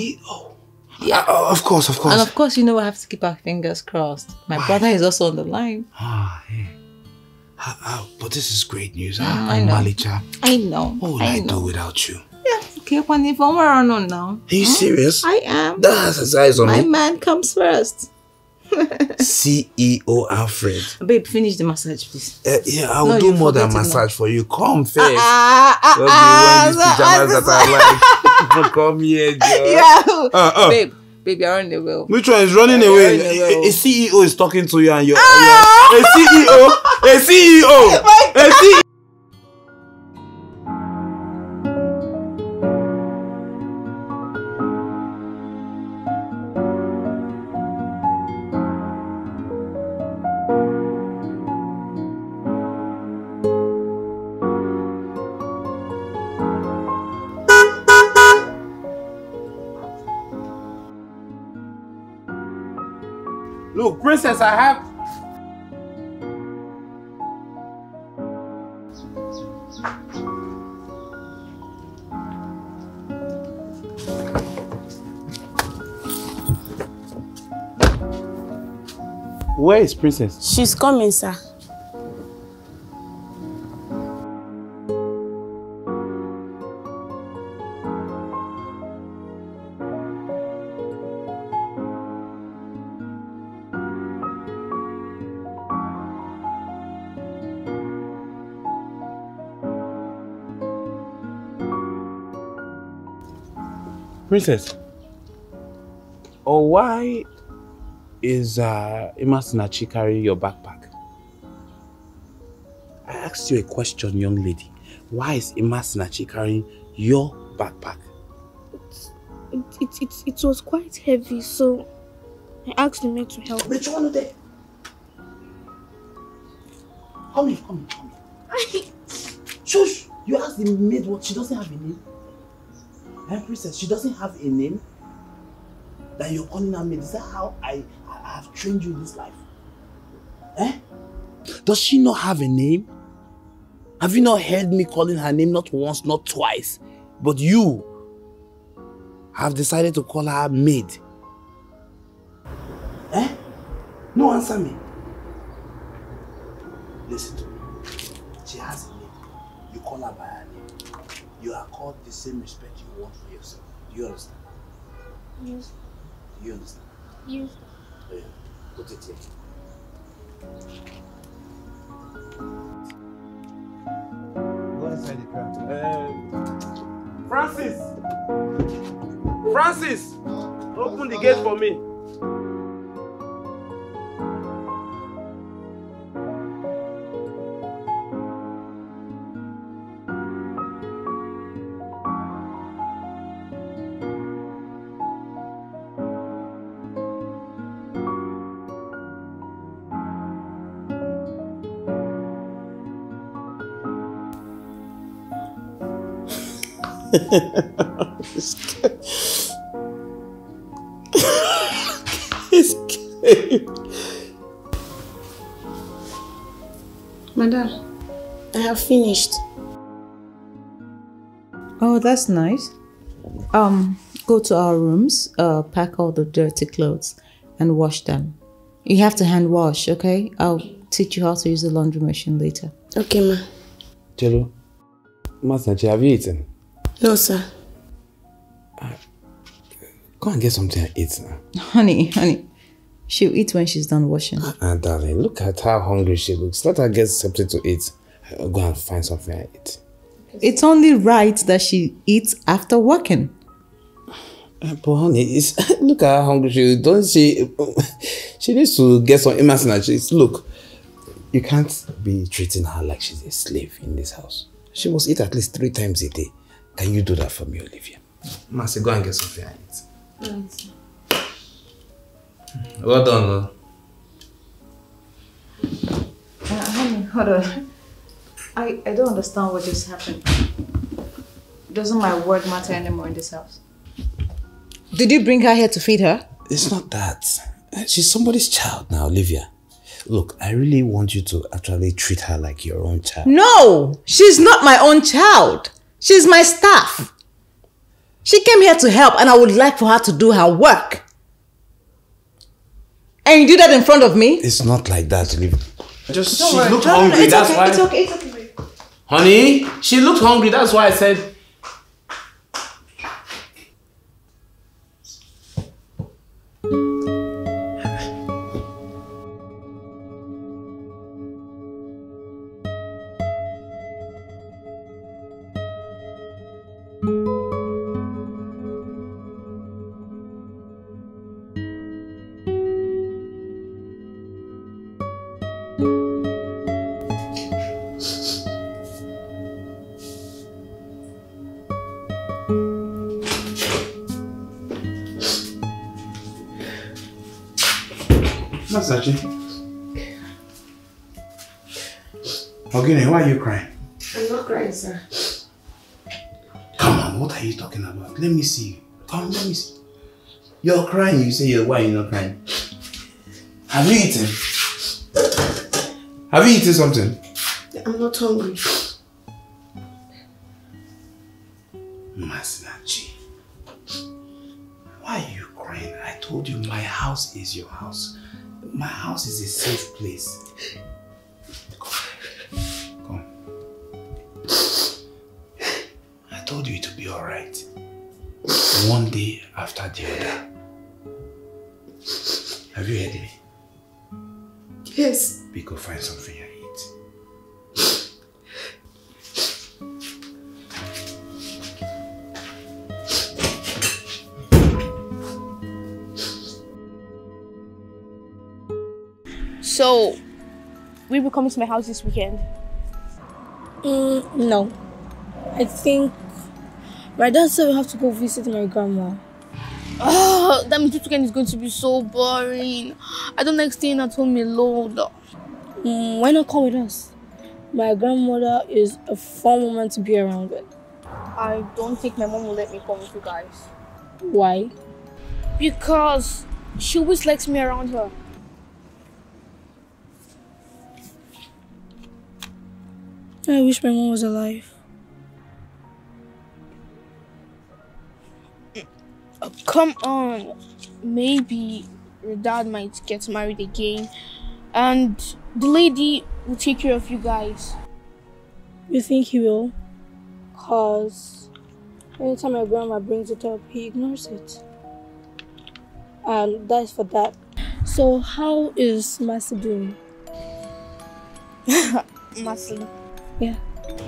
Speaker 3: Yeah. of course, of course.
Speaker 5: And of course, you know, we have to keep our fingers crossed. My brother is also on the line.
Speaker 3: Ah, yeah. Ah, ah, but this is great news.
Speaker 5: Mm, I know.
Speaker 3: Malicha,
Speaker 5: I know.
Speaker 3: what would
Speaker 5: I
Speaker 3: I, do without you?
Speaker 5: Yeah, okay, if I'm around now.
Speaker 3: Are you serious?
Speaker 5: I am.
Speaker 3: That has his eyes on
Speaker 5: My
Speaker 3: me.
Speaker 5: My man comes first.
Speaker 3: CEO Alfred.
Speaker 5: Babe, finish the massage, please.
Speaker 3: Uh, yeah, I'll
Speaker 5: No,
Speaker 3: do more than massage for you. Come first.
Speaker 5: Ah, ah, ah,
Speaker 3: when these pajamas that I like. Come here, girl.
Speaker 5: Yeah.
Speaker 3: Uh, uh.
Speaker 5: Babe, babe, you're on the wheel.
Speaker 3: Which one is running
Speaker 5: Yeah,
Speaker 3: away?
Speaker 5: running
Speaker 3: A,
Speaker 5: away.
Speaker 3: a CEO is talking to you and you're,
Speaker 5: Ah!
Speaker 3: you're a CEO. A CEO. A E CEO. Princess, I have. Where is princess?
Speaker 2: She's coming, sir.
Speaker 3: Princess. Or why is uh, Imasinachi carrying your backpack? I asked you a question, young lady. Why is Imasinachi carrying your backpack?
Speaker 6: It, it, it, it was quite heavy, so I asked the maid to help.
Speaker 3: Which one there? Come here, come here, come here. Shush! You asked the maid what? She doesn't have a name. Princess, she doesn't have a name. That you're calling her maid. Is that how I, I I have trained you in this life? Eh? Does she not have a name? Have you not heard me calling her name not once, not twice? But you have decided to call her maid. Eh? No, answer me. Listen to me. She has a name. You call her by her name. You are called the same respect you understand?
Speaker 6: Yes.
Speaker 3: You understand?
Speaker 6: Yes.
Speaker 3: Yeah. Put it here. Go inside the car. Um, Francis! Francis! Open the gate for me. Escape.
Speaker 2: Madam, I have finished.
Speaker 5: Oh, that's nice. Um, go to our rooms, uh, pack all the dirty clothes and wash them. You have to hand wash, okay? I'll teach you how to use the laundry machine later.
Speaker 2: Okay, ma.
Speaker 3: Jello, Masinachi, have you eaten?
Speaker 2: No, sir.
Speaker 3: Go and get something to eat now.
Speaker 5: Honey, honey, she'll eat when she's done washing.
Speaker 3: Ah, darling, look at how hungry she looks. Let her get something to eat. I'll go and find something to eat.
Speaker 5: It's only right that she eats after working.
Speaker 3: Uh, But honey, it's, look at how hungry she is. Don't she? She needs to get some imagine. Look, you can't be treating her like she's a slave in this house. She must eat at least three times a day. Can you do that for me, Olivia? Mercy, go and get something to eat. Well done, though.
Speaker 5: Uh, honey, hold on. I, I don't understand what just happened. Doesn't my word matter anymore in this house? Did you bring her here to feed her?
Speaker 3: It's not that. She's somebody's child now, Olivia. Look, I really want you to actually treat her like your own child.
Speaker 5: No, she's not my own child. She's my staff. She came here to help and I would like for her to do her work. And you do that in front of me?
Speaker 3: It's not like that, Olivia. Just
Speaker 4: Don't
Speaker 3: she
Speaker 4: worry.
Speaker 3: looked
Speaker 4: No, no, no,
Speaker 3: hungry.
Speaker 4: it's
Speaker 3: that's
Speaker 4: okay,
Speaker 3: why.
Speaker 4: it's okay, it's okay.
Speaker 3: Honey, she looked hungry. That's why I said. Masachi. Ogine, why are you crying?
Speaker 4: I'm not crying, sir.
Speaker 3: Come on, what are you talking about? Let me see. Come, let me see. You're crying, you say you're why you're not crying. Have you eaten? Have you eaten something?
Speaker 4: I'm not hungry.
Speaker 3: Masinachi. Why are you crying? I told you my house is your house. My house is a safe place.
Speaker 6: Coming to my house this weekend?
Speaker 8: Mm, no. I think my dad said we have to go visit my grandma.
Speaker 6: Oh, that means this weekend is going to be so boring. I don't like staying at home alone.
Speaker 8: Mm, why not come with us? My grandmother is a fun woman to be around with.
Speaker 6: I don't think my mom will let me come with you guys.
Speaker 8: Why?
Speaker 6: Because she always likes me around her.
Speaker 8: I wish my mom was alive.
Speaker 6: Oh, come on. Maybe your dad might get married again and the lady will take care of you guys.
Speaker 8: You think he will? Cause anytime my grandma brings it up, he ignores it. And that's for that. So how is Master doing?
Speaker 6: Massey.
Speaker 8: Yeah.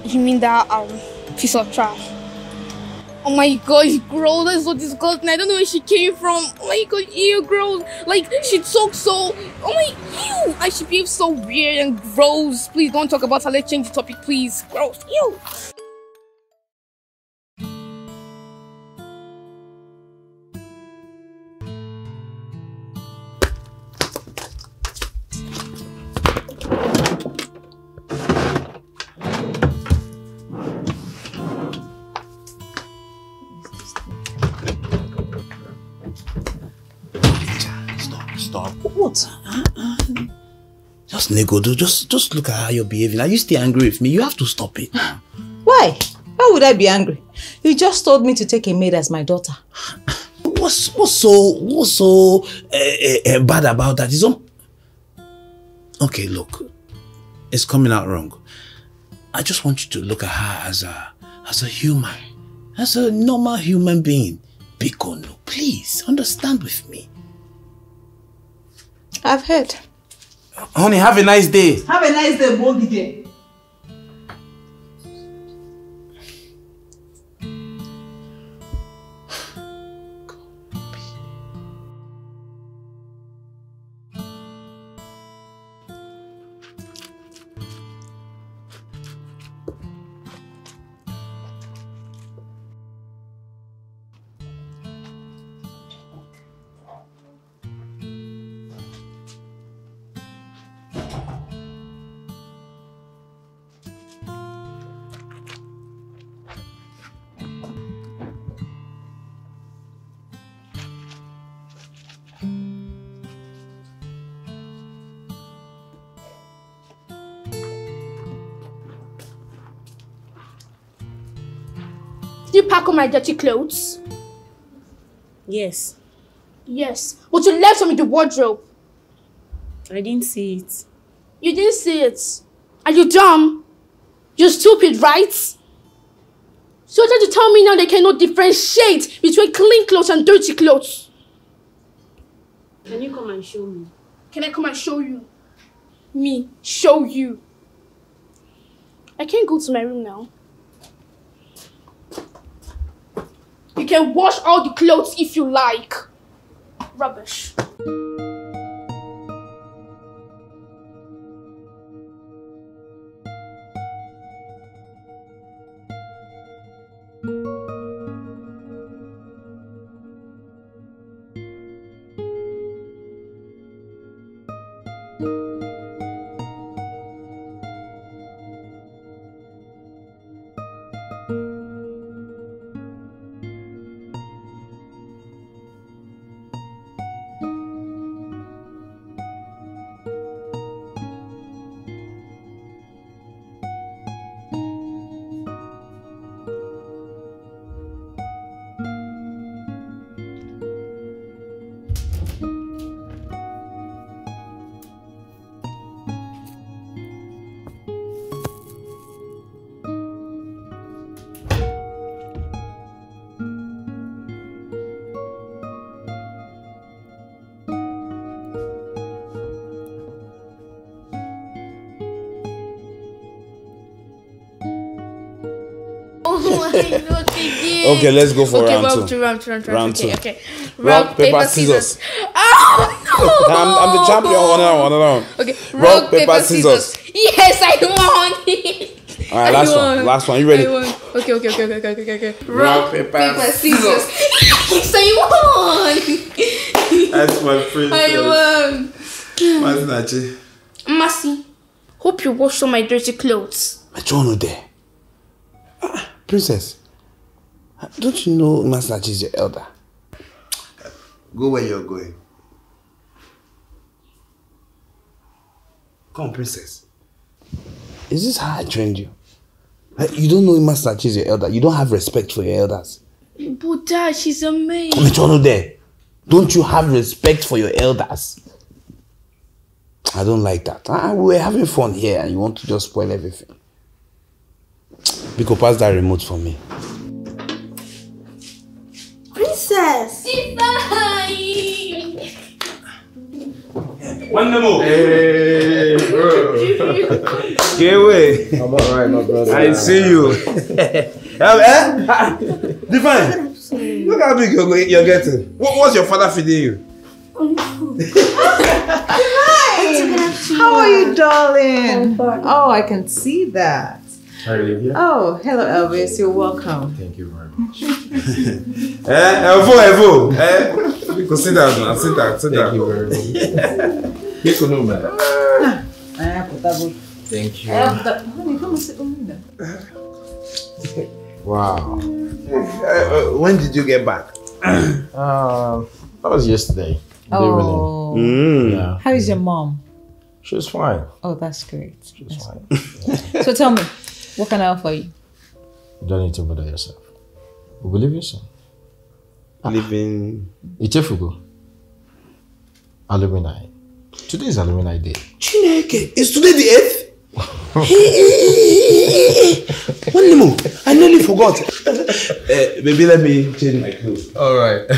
Speaker 6: You mean that um piece of trash? Oh my god, girl, that's so disgusting. I don't know where she came from. Oh my god, ew, girl. Like, she talks so. Oh my, ew. And she behaves so weird and gross. Please don't talk about her. Let's change the topic, please. Gross, ew.
Speaker 3: Just nego, do- just just look at how you're behaving. Are you still angry with me? You have to stop it.
Speaker 10: Why? Why would I be angry? You just told me to take a maid as my daughter.
Speaker 3: What's what's so what's so uh, uh, bad about that? Is um. Okay, look, it's coming out wrong. I just want you to look at her as a as a human, as a normal human being. Bikono, please understand with me.
Speaker 10: I've heard.
Speaker 3: Honey, have a nice day.
Speaker 10: Have a nice day, Bogide.
Speaker 6: Did you pack all my dirty clothes?
Speaker 2: Yes.
Speaker 6: Yes. But you left some in the wardrobe.
Speaker 2: I didn't see it.
Speaker 6: You didn't see it. Are you dumb? You're stupid, right? So you're to tell me now they cannot differentiate between clean clothes and dirty clothes?
Speaker 2: Can you come and show me?
Speaker 6: Can I come and show you? Me, show you. I can't go to my room now. Can wash all the clothes if you like. Rubbish.
Speaker 3: Okay, let's go for
Speaker 6: okay,
Speaker 3: round
Speaker 6: round
Speaker 3: two.
Speaker 6: two. Round two, round two,
Speaker 3: Round two.
Speaker 6: Okay,
Speaker 3: Rock, paper, scissors.
Speaker 6: Oh, no!
Speaker 3: I'm, I'm the champion. One round, one round.
Speaker 6: Okay,
Speaker 3: Rock, paper, scissors.
Speaker 6: Yes, I won it.
Speaker 3: All right,
Speaker 6: I
Speaker 3: last one. Last one. You ready?
Speaker 6: I won. Okay, okay, okay, okay, okay, okay, okay.
Speaker 3: Rock, paper,
Speaker 6: scissors. yes, I won.
Speaker 3: That's my princess.
Speaker 6: I won.
Speaker 3: What's that, Chi?
Speaker 6: Mercy, hope you washed all my dirty clothes.
Speaker 3: My John there. Ah, princess. Don't you know Master Chi is your elder? Go where you're going. Come, princess. Is this how I trained you? You don't know Master Chi is your elder. You don't have respect for your elders.
Speaker 6: But dad, she's a maid.
Speaker 3: Mechono there. Don't you have respect for your elders? I don't like that. Ah, we were having fun here and you want to just spoil everything. Biko, pass that remote for me.
Speaker 6: Princess.
Speaker 3: One more. Hey, bro. Get away.
Speaker 9: I'm alright, my brother.
Speaker 3: I see you. um, eh? Define. Look how big you're, you're getting. What, was your father feeding you?
Speaker 5: How are you, darling? Oh, I can see that.
Speaker 9: Hi, Olivia.
Speaker 5: Oh, hello, Elvis. You're welcome.
Speaker 9: Thank you very much.
Speaker 3: Eh? Evo, Evo. Eh? Biko, sit down now. Sit down. Sit down.
Speaker 9: Thank you very much. Biko, no, man. Thank you.
Speaker 5: Honey, come and sit with me
Speaker 9: Wow.
Speaker 3: Uh, when did you get back?
Speaker 9: Um, that was yesterday. Day
Speaker 5: Oh.
Speaker 3: Mm.
Speaker 9: Yeah.
Speaker 5: How is your mom?
Speaker 9: She was fine.
Speaker 5: Oh, that's great.
Speaker 9: She was fine.
Speaker 5: So tell me, what can I offer you?
Speaker 9: You don't need to bother yourself. We believe you, son.
Speaker 3: Living.
Speaker 9: Ichefugo. Alumni. Today is Alumni Day.
Speaker 3: Chineke, is today the 8th? One more. I nearly forgot. uh, maybe let me change my clothes.
Speaker 9: All right.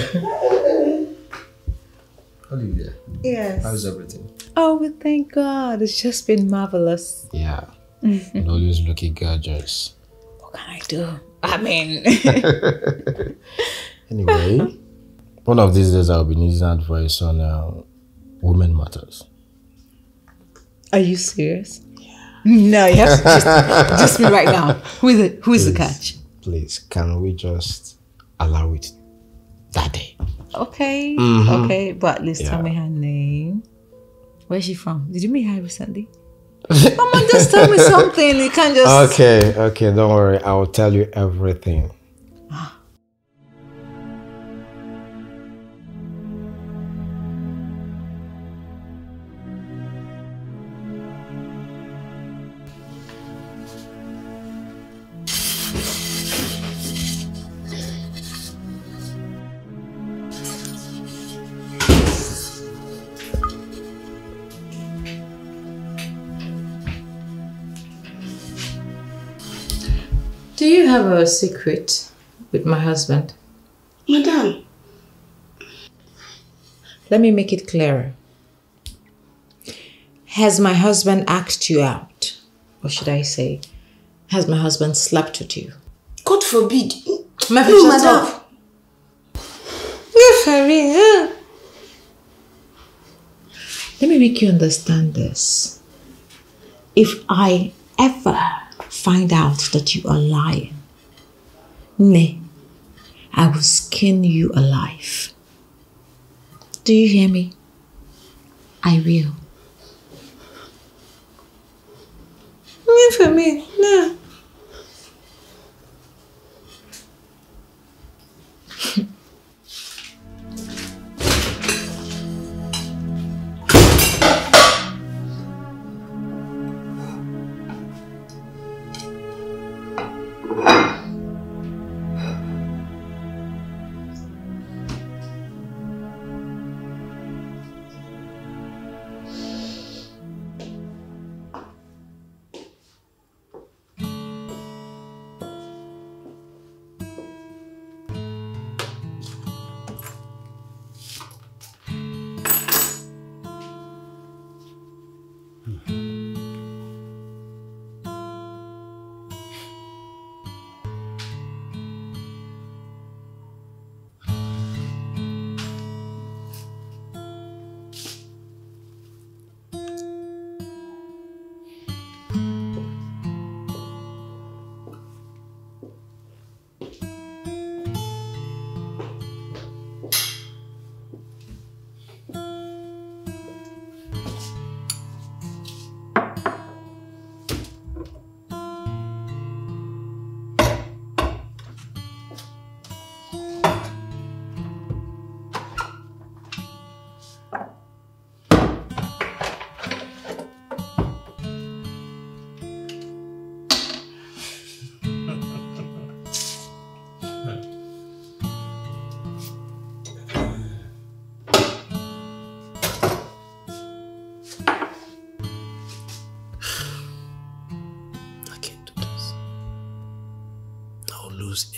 Speaker 9: Olivia,
Speaker 5: Yes.
Speaker 9: how's everything?
Speaker 5: Oh, we thank God. It's just been marvelous.
Speaker 9: Yeah. And always looking gorgeous.
Speaker 5: What can I do? I mean,
Speaker 9: Anyway, one of these days I'll be needing advice on uh, women matters.
Speaker 5: are you serious? Yeah. No, you have to just, just me right now. Who is it? Who is the catch?
Speaker 9: Please, can we just allow it that day?
Speaker 5: Okay,
Speaker 9: Mhm.
Speaker 5: okay, but at least tell me her name. Where's she from? Did you meet her recently? Come on, just tell me something. You can't just.
Speaker 9: Okay, okay, don't worry. I will tell you everything.
Speaker 5: A secret with my husband?
Speaker 2: Madam.
Speaker 5: Let me make it clearer. Has my husband asked you out? Or should I say, has my husband slept with you?
Speaker 2: God forbid.
Speaker 5: My
Speaker 2: no,
Speaker 5: shut
Speaker 2: madam.
Speaker 5: up. Good for me, huh? Let me make you understand this. If I ever find out that you are lying, nay, I will skin you alive. Do you hear me? I will. Good for me, no.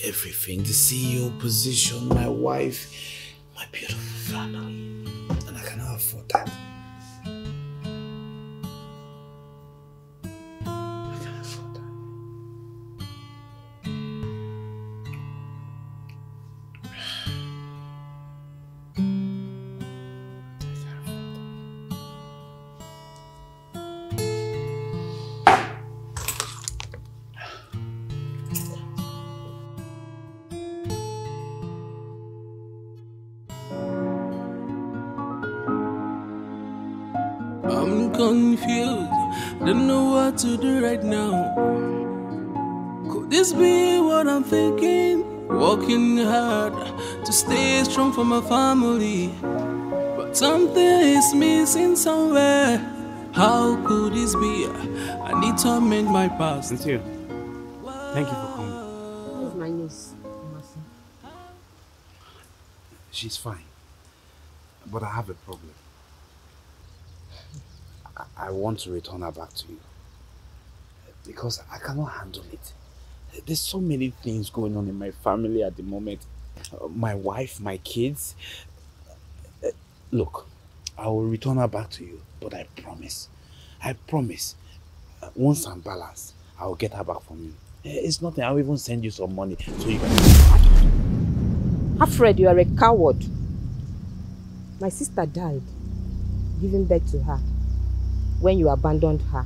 Speaker 12: everything the CEO position, my wife,
Speaker 13: stay strong for my family, but something is missing somewhere. How could this be? I need to amend my past.
Speaker 3: Thank you. Thank you for coming.
Speaker 11: Where's my niece? Mercy?
Speaker 3: She's fine. But I have a problem. I, I want to return her back to you. Because I cannot handle it. There's so many things going on in my family at the moment. My wife, my kids. Look, I will return her back to you, but I promise. I promise. uh, Once I'm balanced, I will get her back from you. Eh, It's nothing. I'll even send you some money so you can.
Speaker 11: Alfred, you are a coward. My sister died, giving birth to her, when you abandoned her.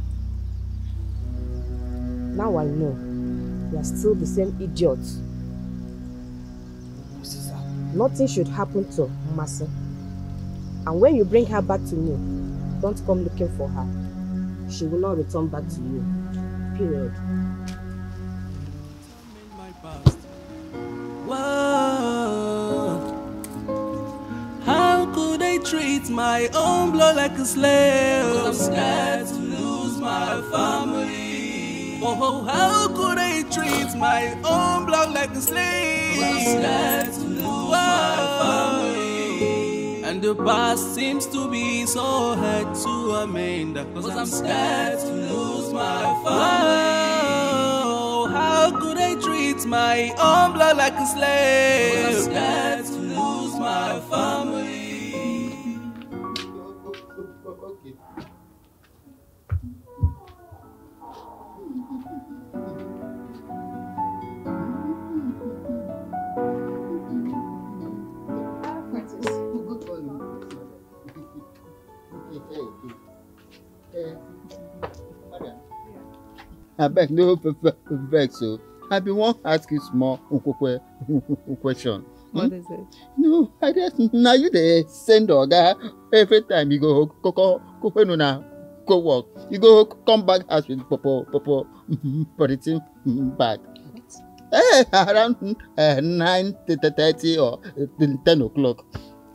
Speaker 11: Now I know you are still the same idiot. Nothing should happen to Mercy. And when you bring her back to me, don't come looking for her. She will not return back to you. Period.
Speaker 13: Whoa. How could they treat my own blood like a slave? I'm scared to lose my family. Oh, how could they treat my own blood like a slave? I'm scared to family. And the past seems to be so hard to amend. Cause I'm scared to lose my family. Oh, how could they treat my own blood like a slave. I'm scared to lose my family.
Speaker 1: Abeg no vex o i bin wan ask you small question.
Speaker 5: What is it?
Speaker 1: no i just na you dey send oga every time you go koko when una go work you go come back house with popo popo polythene bag. Eh, around uh, nine thirty or ten o'clock.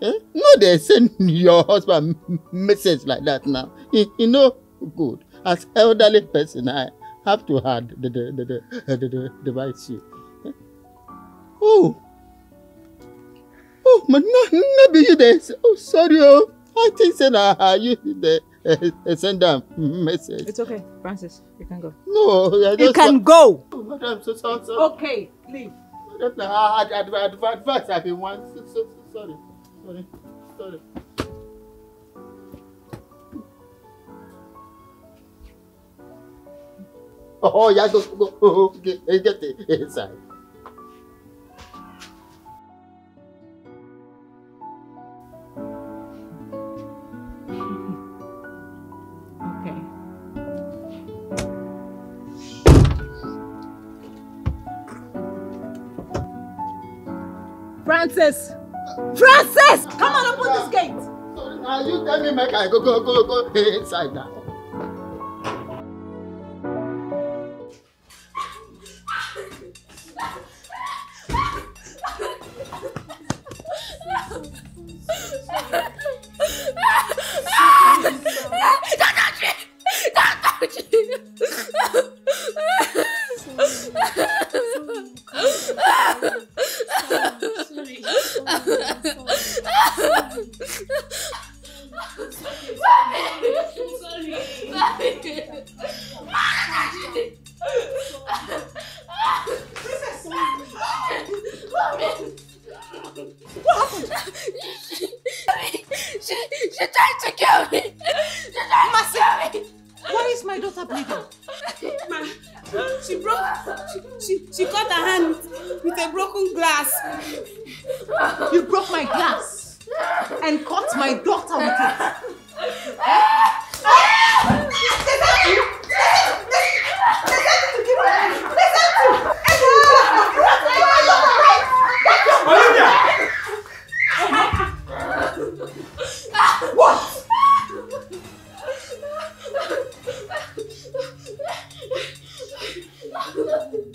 Speaker 1: Eh? No dey send your husband message like that now. E no good. As elderly person, I have to hand the the the the the, the, the device you. Eh? Oh. Oh, but no, no be you dey. Oh, sorry oh. I think say uh, you dey uh, send am message.
Speaker 5: It's okay, Francis. You can go.
Speaker 1: No, I just
Speaker 14: You can go.
Speaker 1: Oh, madam, so so so.
Speaker 14: Okay, leave.
Speaker 1: That's na uh, ad, ad, ad, advice I've been want. So, so, so, sorry, sorry, sorry. Oh, yeah, go, go, go, get, get it inside.
Speaker 5: Okay.
Speaker 14: Francis! Francis! Come on, open this gate!
Speaker 1: Sorry, now you tell me make I go, go, go, go inside now. Mami!
Speaker 8: She, she tried to kill me. She tried to kill me.
Speaker 5: Why is my daughter bleeding?
Speaker 2: Ma, she broke. She, she, she cut her hand with, with a broken glass.
Speaker 5: You broke my glass and cut my daughter with it.
Speaker 8: What?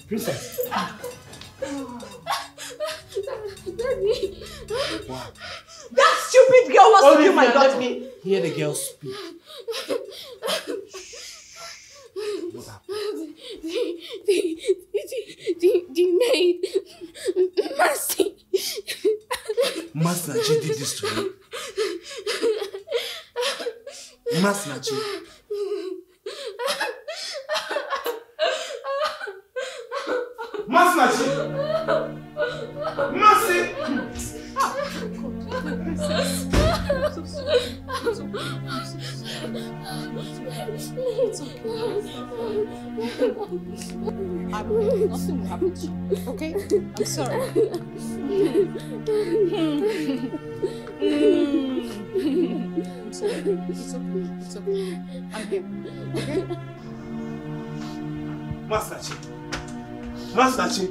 Speaker 3: Princess.
Speaker 8: Daddy.
Speaker 5: That stupid girl wants to
Speaker 3: Olivia,
Speaker 5: kill my
Speaker 3: let
Speaker 5: daughter.
Speaker 3: me hear the girl speak.
Speaker 8: The, the, the, the, the maid, Mercy.
Speaker 3: Masinachi did this to you. Masinachi. Masinachi. Mercy.
Speaker 5: Nothing will happen to you. Okay? I'm sorry. I'm sorry. It's okay. It's okay. I'm here. Okay?
Speaker 15: Master Chi. Master Chi.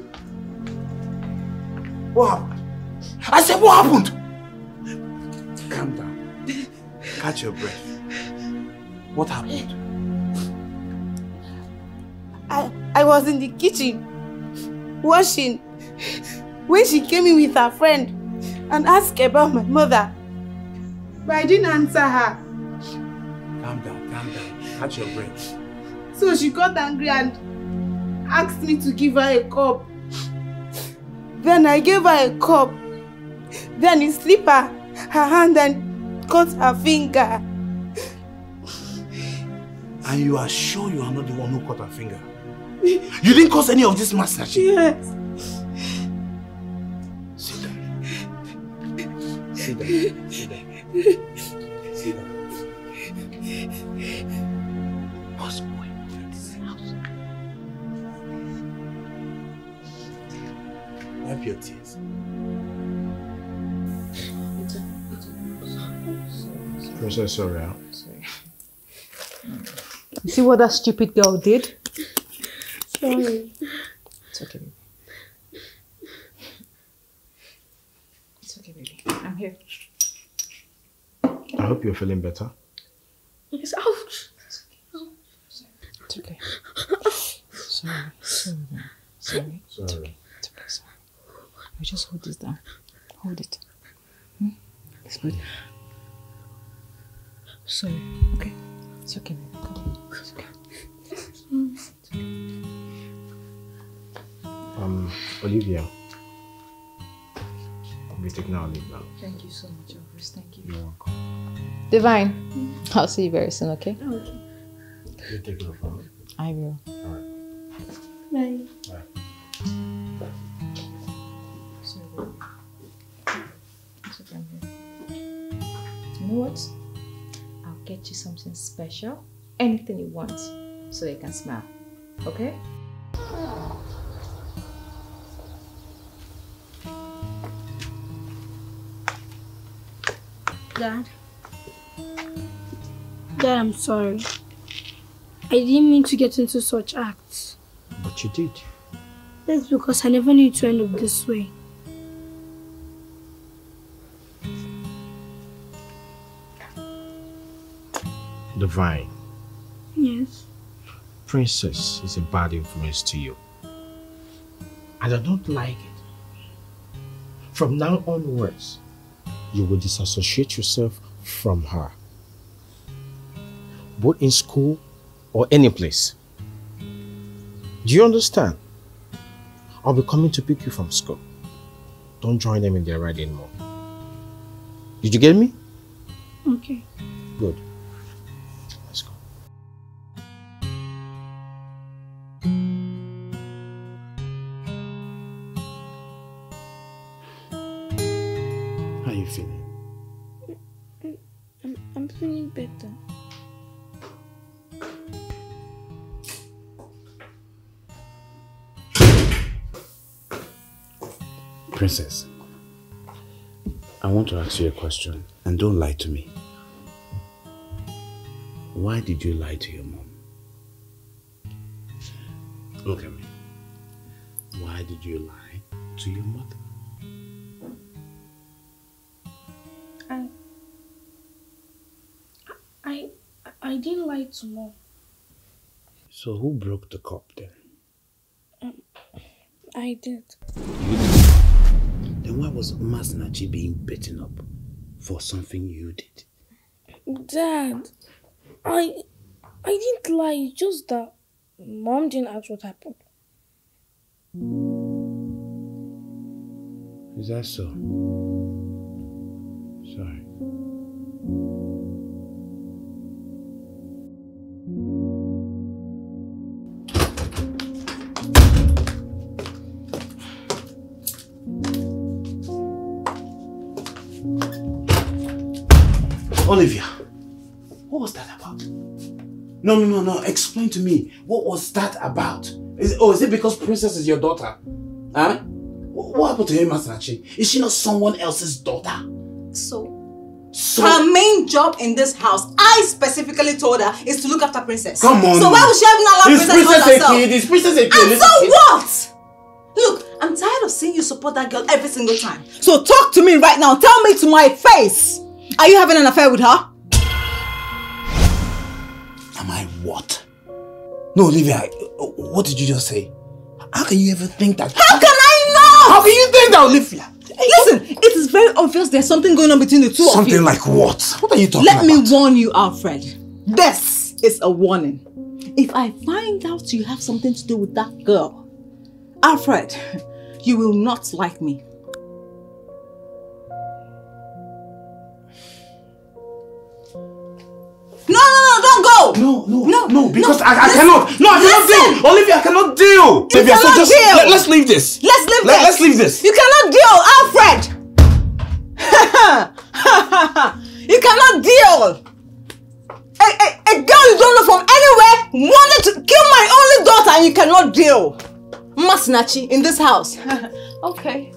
Speaker 15: What happened? I said, what happened? Calm down. Catch your breath. What happened?
Speaker 2: I, I was in the kitchen washing when she came in with her friend and asked about my mother. But I didn't answer her.
Speaker 3: Calm down, calm down. Catch your breath.
Speaker 2: So she got angry and asked me to give her a cup. Then I gave her a cup. Then he slipped her, her hand and cut her finger.
Speaker 3: And you are sure you are not the one who cut her finger? You didn't cause any of this Nachi?
Speaker 2: Yes.
Speaker 3: Sit down. Sit down. Sit down. Your tears.
Speaker 9: Princess, sorry. huh?
Speaker 16: You see what that stupid girl did?
Speaker 8: Sorry.
Speaker 16: It's okay, baby. It's okay, baby. I'm here.
Speaker 9: I hope you're feeling better.
Speaker 8: Yes, ouch.
Speaker 16: It's okay. Sorry. Sorry. babe. Sorry.
Speaker 9: Sorry.
Speaker 16: It's okay, sorry. You just hold this down. Hold it. Hmm? It's good. Sorry. Okay. It's okay, baby. Come on. It's okay.
Speaker 9: Um, Olivia. We take now leave now.
Speaker 16: Thank you so much, Elvis. Thank you.
Speaker 9: You're welcome.
Speaker 16: Divine. I'll see you very soon, okay?
Speaker 8: Okay.
Speaker 9: You take care of her.
Speaker 16: I will.
Speaker 9: Alright.
Speaker 8: Bye.
Speaker 9: Bye.
Speaker 16: Know what? I'll get you something special. Anything you want. So you can smile. Okay?
Speaker 8: Dad. Dad, I'm sorry. I didn't mean to get into such acts.
Speaker 9: But you did.
Speaker 8: That's because I never knew it to end up this way.
Speaker 9: Divine.
Speaker 8: Yes.
Speaker 9: Princess is a bad influence to you. And I don't like it. From now onwards, you will disassociate yourself from her. Both in school or any place. Do you understand? I'll be coming to pick you from school. Don't join them in their ride anymore. Did you get me?
Speaker 8: Okay.
Speaker 9: Good.
Speaker 17: Princess, I want to ask you a question and don't lie to me. Why did you lie to your mom? Look at me. Why did you lie to your mother?
Speaker 8: I, I, I didn't lie to mom.
Speaker 17: So who broke the cup then?
Speaker 8: Um, I did.
Speaker 17: Then why was Masinachi being beaten up for something you did?
Speaker 8: Dad, I, I didn't lie. It's just that mom didn't ask what happened.
Speaker 17: Is that so? Sorry.
Speaker 3: Olivia, what was that about? No, no, no, no. Explain to me. What was that about? Is, oh, is it because Princess is your daughter? Huh? Wh- What happened to him, Masinachi? Is she not someone else's daughter?
Speaker 5: So,
Speaker 3: So,
Speaker 5: her main job in this house, I specifically told her, is to look after Princess.
Speaker 3: Come on.
Speaker 5: So why would she have not allowed
Speaker 3: Is
Speaker 5: Princess,
Speaker 3: Princess a
Speaker 5: herself?
Speaker 3: kid? Is Princess a kid?
Speaker 5: And so
Speaker 3: kid?
Speaker 5: what? Look, I'm tired of seeing you support that girl every single time. So talk to me right now. Tell me to my face. Are you having an affair with her?
Speaker 3: Am I what? No, Olivia, what did you just say? How can you ever think that?
Speaker 5: How can I know?
Speaker 3: How can you think that, Olivia?
Speaker 5: Listen, it is very obvious there's something going on between the two of you.
Speaker 3: Something like what? What are you talking
Speaker 5: Let
Speaker 3: about?
Speaker 5: Let me warn you, Alfred. This is a warning. If I find out you have something to do with that girl, Alfred, you will not like me. No, no, no, don't go! No!
Speaker 3: No, no,
Speaker 5: no,
Speaker 3: no, because
Speaker 5: no.
Speaker 3: I, I
Speaker 5: Listen.
Speaker 3: cannot. No, I cannot
Speaker 5: Listen.
Speaker 3: deal. Olivia, I cannot deal.
Speaker 5: You
Speaker 3: Olivia, so just
Speaker 5: deal.
Speaker 3: Let, us leave this.
Speaker 5: Let's leave
Speaker 3: Let,
Speaker 5: this.
Speaker 3: Let's leave this.
Speaker 5: You cannot deal, Alfred. you cannot deal. A, a, a girl you don't know from anywhere wanted to kill my only daughter and you cannot deal. Masinachi in this house. okay.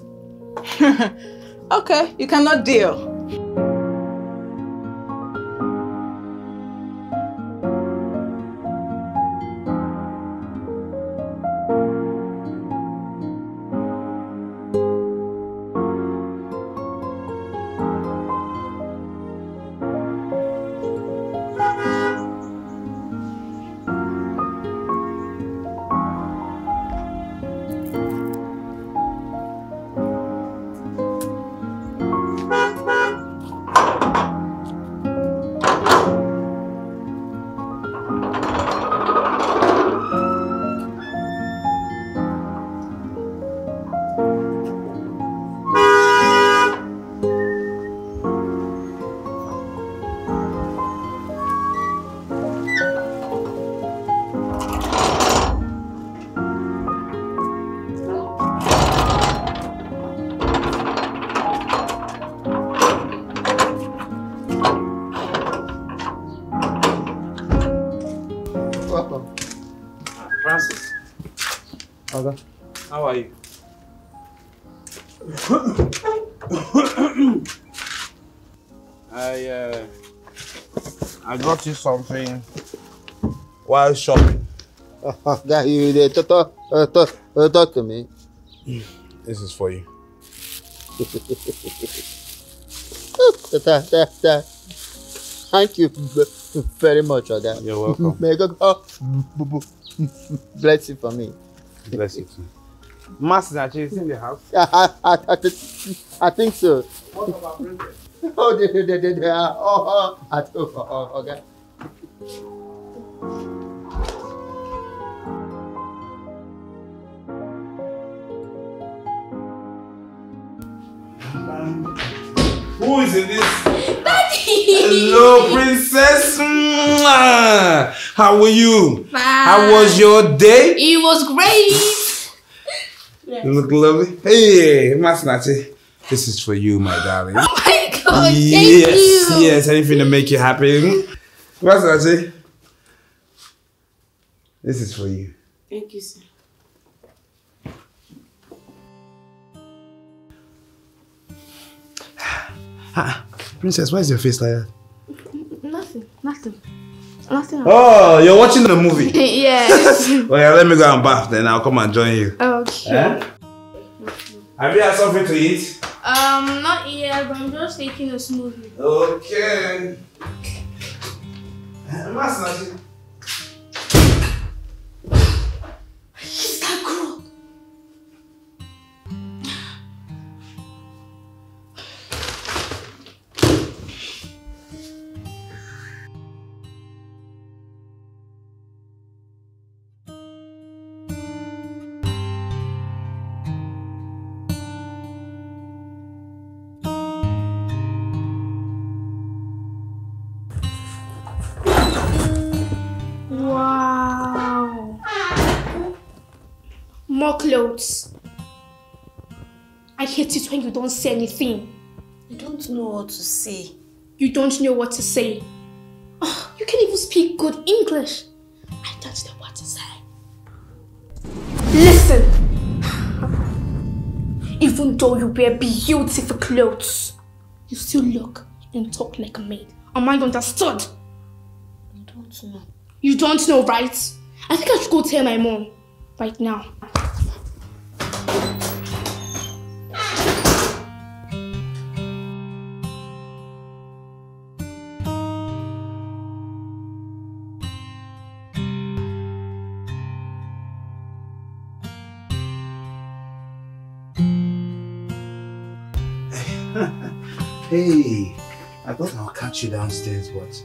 Speaker 5: okay, you cannot deal.
Speaker 3: You something while shopping.
Speaker 1: Guy, you dey talk, talk, uh, talk, uh, talk to me.
Speaker 3: This is for you.
Speaker 1: Thank you very much for that.
Speaker 3: You're welcome.
Speaker 1: May God oh, bless you for me.
Speaker 3: Bless you too. Masinachi is in the house.
Speaker 1: I, I, I, I, thi- I think so.
Speaker 3: What about princess?
Speaker 1: Oh, they, they, they, they, are. Oh, oh, oh, oh, oh, okay.
Speaker 3: Who is in this? Hello, princess. How are you? How was your day?
Speaker 18: It was great.
Speaker 3: You look lovely. Hey, Masinachi. This is for you, my darling.
Speaker 18: Oh my god, thank
Speaker 3: yes,
Speaker 18: you.
Speaker 3: yes, anything to make you happy. Masinachi. This is for you.
Speaker 6: Thank you, sir.
Speaker 3: Ah, princess, why is your face like that?
Speaker 6: Nothing, nothing. Nothing.
Speaker 3: Oh, you're watching the movie.
Speaker 6: yes.
Speaker 3: well, yeah, let me go and bath, then I'll come and join you.
Speaker 6: Okay.
Speaker 3: Eh? Have you had something to eat?
Speaker 6: Um, not yet, but I'm just taking a smoothie.
Speaker 3: Okay. Masinachi.
Speaker 6: She's Clothes. I hate it when you don't say anything.
Speaker 2: I don't know what to say.
Speaker 6: You don't know what to say. Oh, you can't even speak good English. I don't know what to say. Listen. Even though you wear beautiful clothes, you still look and talk like a maid. Am I understood?
Speaker 2: I don't know.
Speaker 6: You don't know, right? I think I should go tell my mom right now.
Speaker 3: Hey, I thought I'll catch you downstairs, but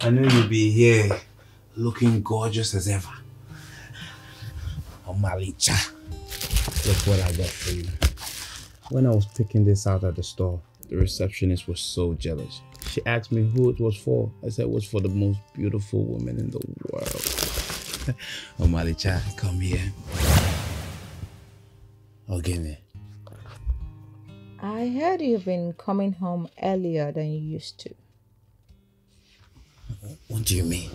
Speaker 3: I knew you'd be here looking gorgeous as ever. Oh, Malicha. Look what I got for you. When I was picking this out at the store, the receptionist was so jealous. She asked me who it was for. I said it was for the most beautiful woman in the world. oh, Malicha, come here. Ogene.
Speaker 19: I heard you've been coming home earlier than you used to.
Speaker 3: What do you mean?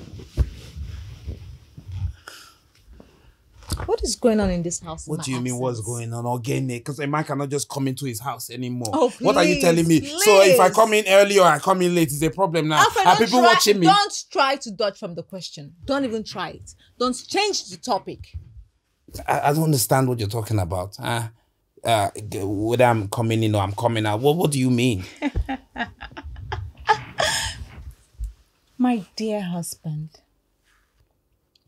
Speaker 19: What is going on in this house?
Speaker 3: What do you mean what's going on? Ogene, because a man cannot just come into his house anymore.
Speaker 19: Oh, please,
Speaker 3: what are you telling me? So if I come in early or I come in late, is a problem now.
Speaker 5: Alfred,
Speaker 3: Are people
Speaker 5: try-
Speaker 3: watching me?
Speaker 5: Don't try to dodge from the question. Don't even try it. Don't change the topic.
Speaker 3: I, I don't understand what you're talking about. Uh, uh, whether I'm coming in or I'm coming out. What, what do you mean?
Speaker 5: My dear husband,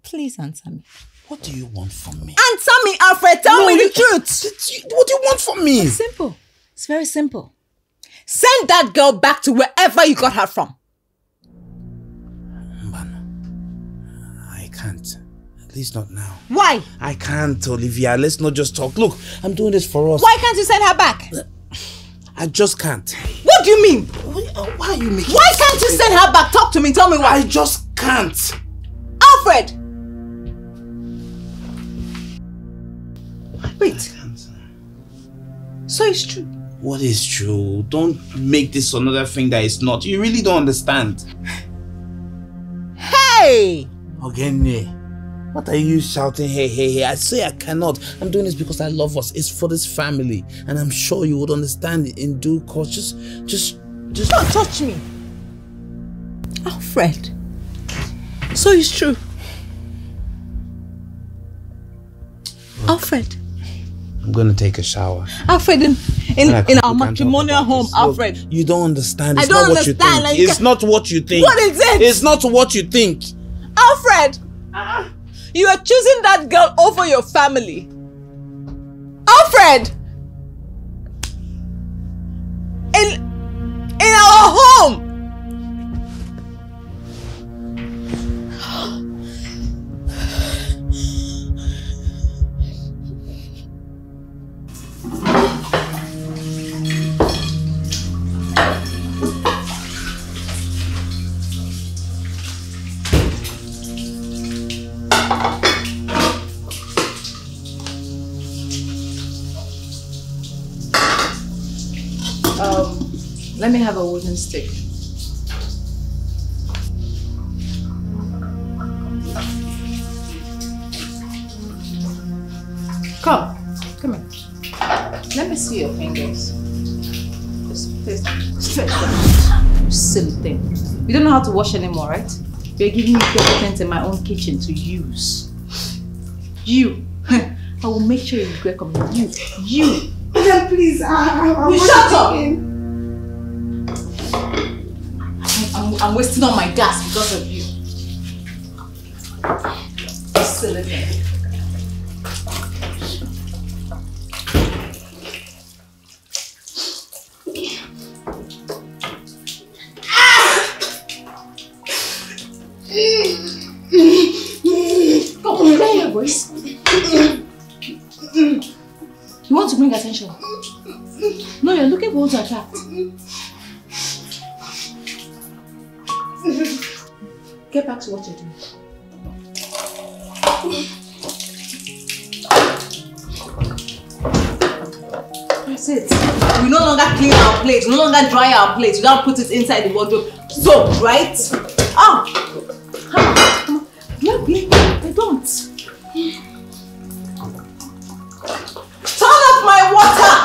Speaker 5: please answer me.
Speaker 3: What do you want from me?
Speaker 5: Answer me, Alfred. Tell
Speaker 3: No,
Speaker 5: me
Speaker 3: you-
Speaker 5: the truth.
Speaker 3: What do you want from me?
Speaker 5: It's simple. It's very simple. Send that girl back to wherever you got her from.
Speaker 3: I can't. At least not now.
Speaker 5: Why?
Speaker 3: I can't, Olivia. Let's not just talk. Look, I'm doing this for us.
Speaker 5: Why can't you send her back?
Speaker 3: I just can't.
Speaker 5: What do you mean?
Speaker 3: Uh, why are you making
Speaker 5: Why can't you send her back? Talk to me. Tell me why.
Speaker 3: I just can't.
Speaker 5: Alfred! Wait. So it's true.
Speaker 3: What is true? Don't make this another thing that is not. You really don't understand.
Speaker 5: Hey!
Speaker 3: Ogene, what are you shouting? Hey, hey, hey. I say I cannot. I'm doing this because I love us. It's for this family. And I'm sure you would understand it in due course. Just, just, just.
Speaker 5: Don't touch me. Alfred. So it's true. Alfred.
Speaker 3: I'm gonna take a shower.
Speaker 5: Alfred, in, in,
Speaker 3: When
Speaker 5: in our
Speaker 3: we can't talk
Speaker 5: matrimonial home,
Speaker 3: this. Look,
Speaker 5: Alfred.
Speaker 3: you don't understand.
Speaker 5: I
Speaker 3: It's
Speaker 5: don't
Speaker 3: not what you
Speaker 5: understand,
Speaker 3: think.
Speaker 5: like,
Speaker 3: it's not what you think.
Speaker 5: What is it?
Speaker 3: It's not what you think.
Speaker 5: Alfred! Uh-uh. You are choosing that girl over your family. Alfred! In in our home!
Speaker 19: Come, come here. Let me see your fingers. Just. Stretch them out. You silly thing. You don't know how to wash anymore, right? You're giving me things in my own kitchen to use. You. I will make sure you regret coming. You. You.
Speaker 2: Then please, I, I, I
Speaker 19: You shut up!
Speaker 2: begin.
Speaker 19: I'm, wasting all my gas because of you. Silly. You want to bring attention? No, you're looking for who to attract.
Speaker 5: Plates, no longer dry our plates, we now put it inside the wardrobe. So, right? On, come on. Yeah, yeah, I don't. Turn off my water!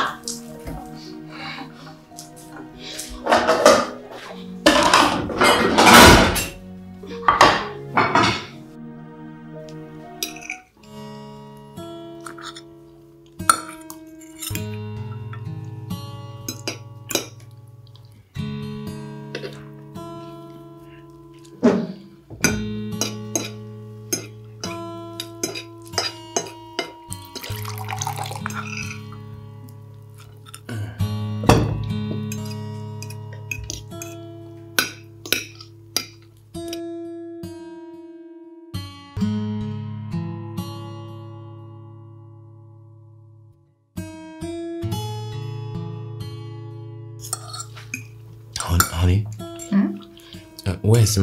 Speaker 20: Where's?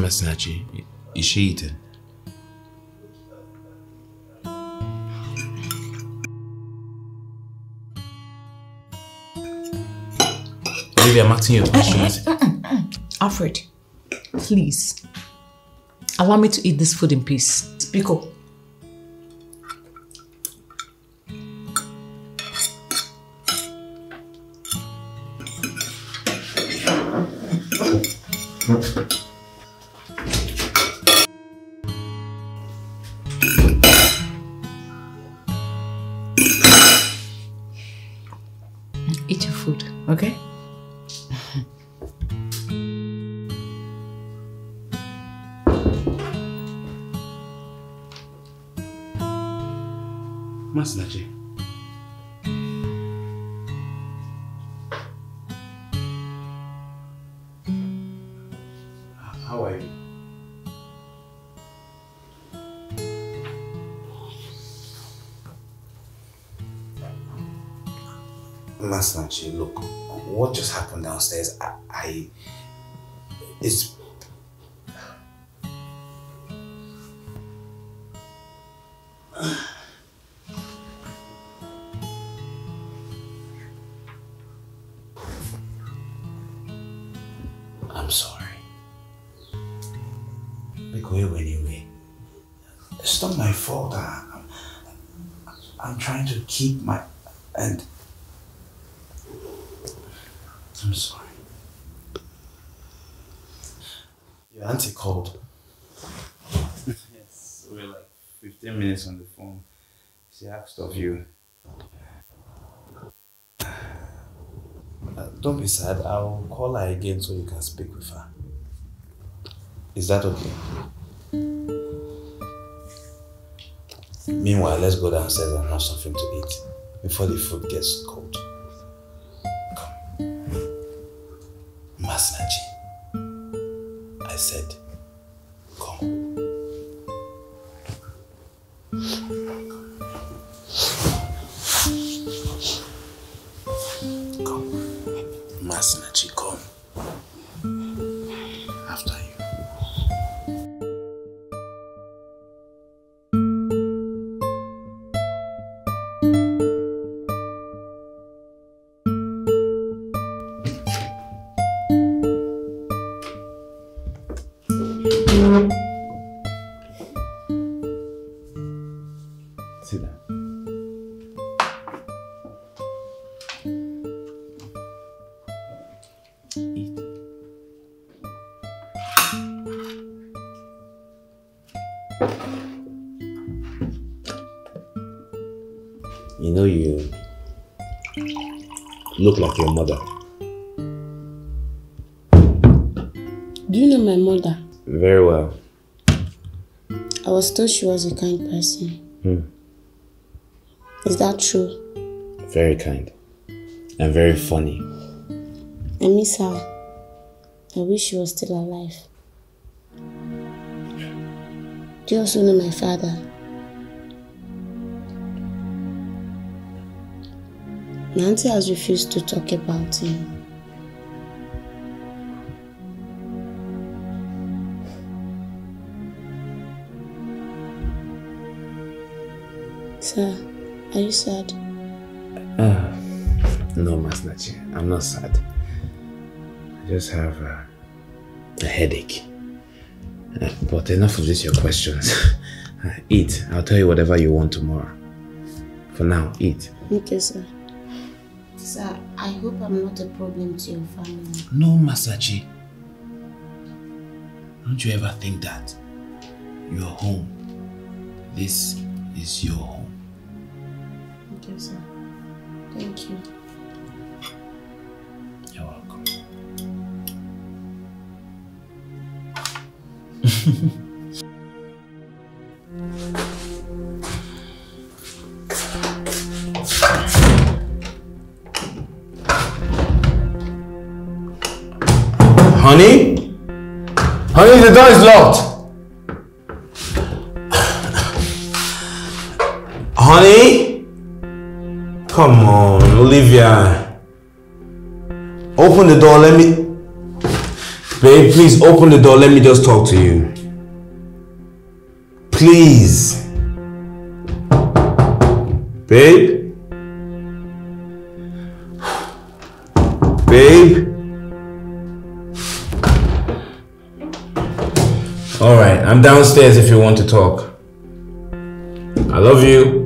Speaker 20: Is she eating? Olivia, I'm asking you a eh, eh, question.
Speaker 5: Eh, Alfred, please allow me to eat this food in peace. Speak Eat
Speaker 3: Look, what just happened downstairs, I, I be sad. I'll call her again so you can speak with her. Is that okay? Meanwhile, let's go downstairs and have something to eat before the food gets cold.
Speaker 2: Told she was a kind person.
Speaker 3: Hmm.
Speaker 2: Is that true?
Speaker 3: Very kind. And very funny.
Speaker 2: I miss her. I wish she was still alive. Do you also know my father? My auntie has refused to talk about him. Are you sad?
Speaker 3: Ah, no, Masinachi. I'm not sad. I just have uh, a headache. Uh, but enough of this, your questions. Uh, eat. I'll tell you whatever you want tomorrow. For now, eat.
Speaker 2: Okay, sir. Sir, I hope I'm not a problem to your family.
Speaker 3: No, Masachi. Don't you ever think that. You're home. This is your home.
Speaker 2: Okay, sir. Thank you.
Speaker 3: You're welcome.
Speaker 20: Honey? Honey, the door is locked. Come on, Olivia. Open the door, let me.
Speaker 3: Babe, please open the door. Let me just talk to you. Please. Babe? Babe? Alright, I'm downstairs if you want to talk. I love you.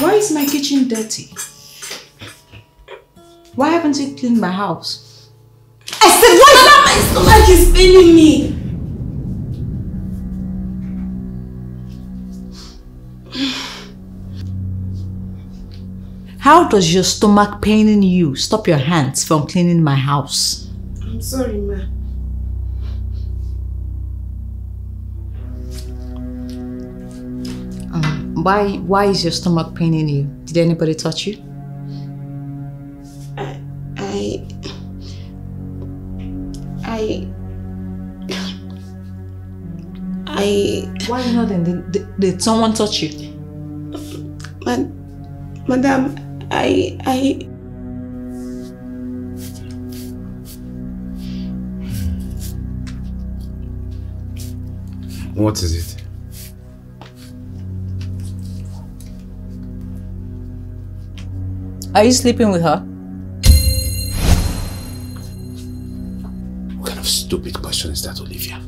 Speaker 5: Why is my kitchen dirty? Why haven't you cleaned my house?
Speaker 21: I said, why
Speaker 7: my stomach is paining me.
Speaker 5: How does your stomach paining you stop your hands from cleaning my house?
Speaker 2: I'm sorry, ma.
Speaker 5: Why why is your stomach paining you? Did anybody touch you?
Speaker 2: I. I. I.
Speaker 5: I. Why not Then Did, did, did someone touch you?
Speaker 2: Man, madam, I. I.
Speaker 22: What is it?
Speaker 5: Are you sleeping with her?
Speaker 22: What kind of stupid question is that, Olivia?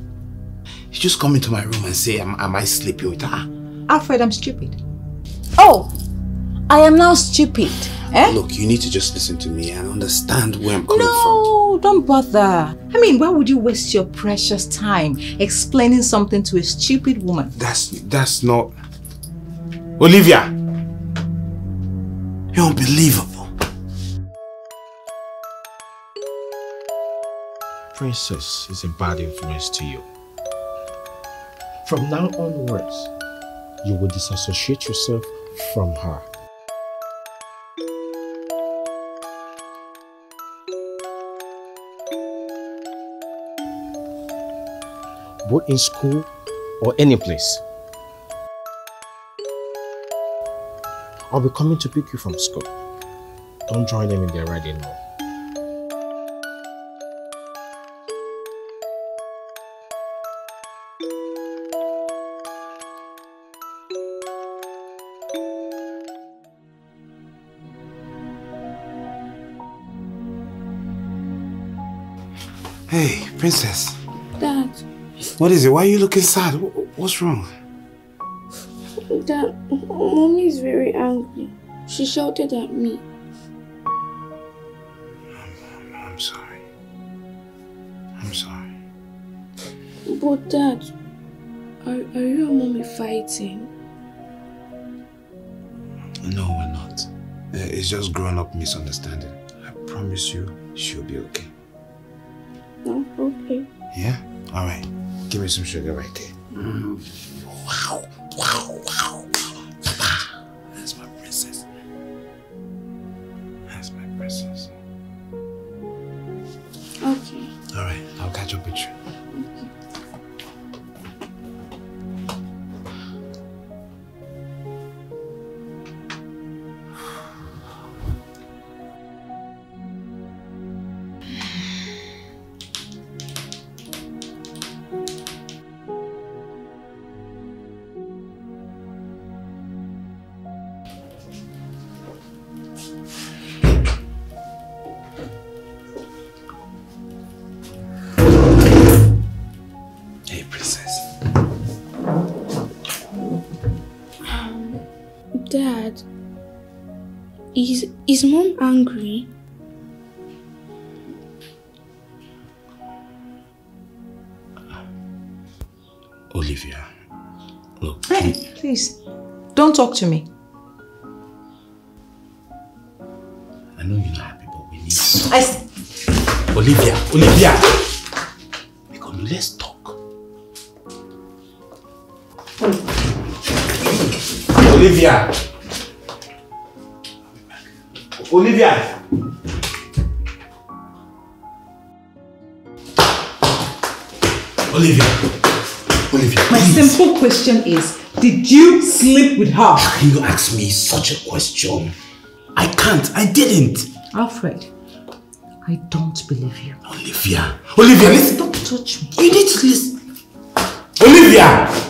Speaker 22: You just come into my room and say, am, am I sleeping with her?
Speaker 5: Alfred, I'm stupid. Oh, I am now stupid. Eh?
Speaker 22: Look, you need to just listen to me and understand where I'm coming from.
Speaker 5: No, don't bother. I mean, why would you waste your precious time explaining something to a stupid woman?
Speaker 22: That's that's not Olivia. You're unbelievable.
Speaker 9: Princess is a bad influence to you. From now onwards, you will disassociate yourself from her. Both in school or any place. I'll be coming to pick you from school. Don't join them in their riding anymore.
Speaker 3: Hey, princess.
Speaker 8: Dad.
Speaker 3: What is it? Why are you looking sad? What's wrong?
Speaker 8: Dad, mommy is very angry. She shouted at me.
Speaker 3: I'm sorry. I'm sorry.
Speaker 8: But Dad, are, are you and mommy fighting?
Speaker 3: No, we're not. Uh, It's just grown up misunderstanding. I promise you, she'll be okay.
Speaker 8: No, okay.
Speaker 3: Yeah? Alright. Give me some sugar right there. Wow, wow, wow.
Speaker 8: Is is mom angry?
Speaker 3: Olivia. Look.
Speaker 23: Hey, please, don't talk to me.
Speaker 3: I know you're not happy, but we need
Speaker 23: I s-
Speaker 3: Olivia, Olivia. Because let's talk. Olivia. Olivia. Olivia. Olivia.
Speaker 5: My simple question is, did you sleep with her?
Speaker 3: How can you ask me such a question? I can't. I didn't.
Speaker 5: Alfred, I don't believe you.
Speaker 3: Olivia. Olivia, listen.
Speaker 5: Don't touch me.
Speaker 3: You need to listen. Olivia!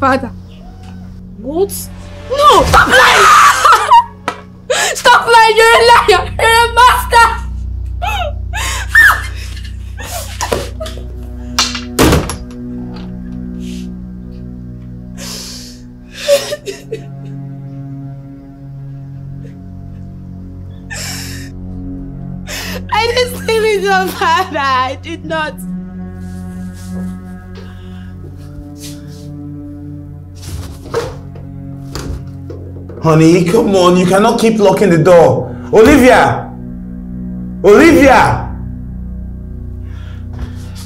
Speaker 8: Sleep
Speaker 24: Honey, come on. You cannot keep locking the door. Olivia! Olivia!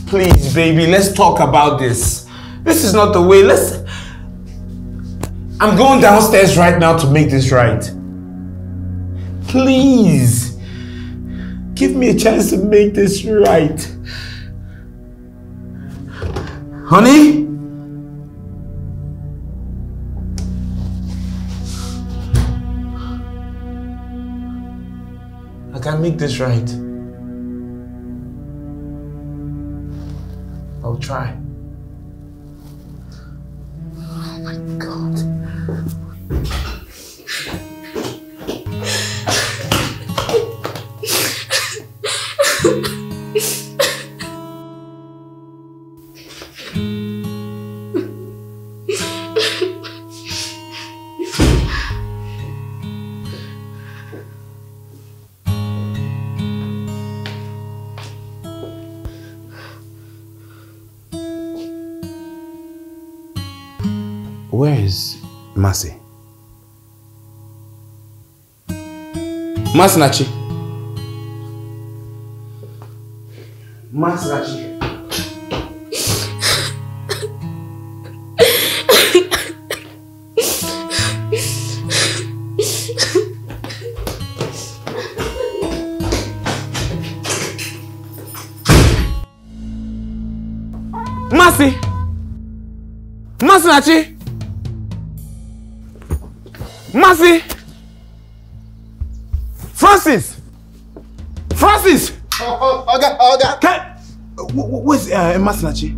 Speaker 24: Please, baby, let's talk about this. This is not the way. Let's. I'm going downstairs right now to make this right. Please. Give me a chance to make this right. Honey? Make this right.
Speaker 3: Masinachi.
Speaker 24: Masinachi.
Speaker 3: Masi! Masinachi! Masi! Francis! Francis!
Speaker 1: Oga, Oga.
Speaker 3: Can, where's uh, Mercy Nachi?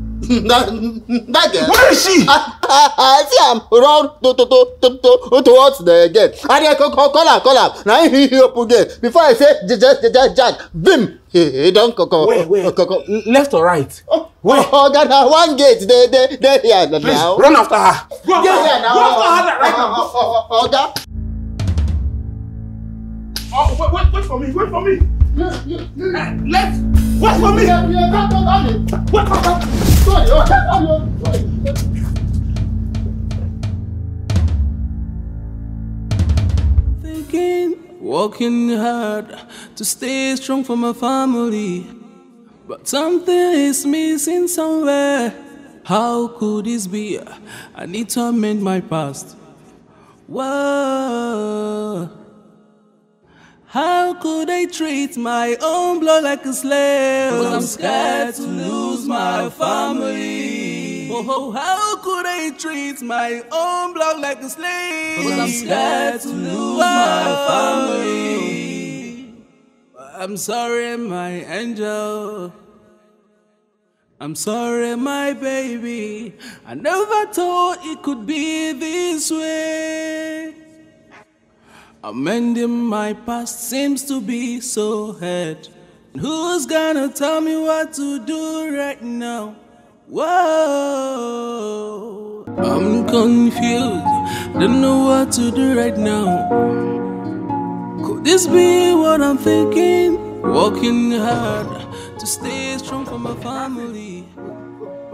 Speaker 1: that, girl.
Speaker 3: Where is she?
Speaker 1: I, I, I see am run to, to, to, to, to, towards the gate. I dey call, call, call am, call am. Na him he open gate. Before I say jack, jack, jack, bim, he, he don koko.
Speaker 3: Where, where?
Speaker 1: Koko.
Speaker 3: Left or right?
Speaker 1: Oh, where? Oga, na one gate dey dey dey here now.
Speaker 3: Please, run after her. Go
Speaker 1: Dey
Speaker 3: after her.
Speaker 1: now.
Speaker 3: Go after her right now.
Speaker 1: Oga.
Speaker 3: Oh, wait, wait, wait for me, wait for me. Eh, Let's. Wait for me. Wait for me.
Speaker 1: Sorry, sorry.
Speaker 13: Thinking, working hard to stay strong for my family. But something is missing somewhere. How could this be? I need to amend my past. Whoa. How could I treat my own blood like a slave? Cause I'm scared to lose my family. Oh, oh, how could I treat my own blood like a slave? Cause I'm scared to lose my family. I'm sorry, my angel. I'm sorry, my baby. I never thought it could be this way. Amending my past seems to be so hard. Who's gonna tell me what to do right now? Whoa, I'm confused. Don't know what to do right now. Could this be what I'm thinking? Working hard to stay strong for my family.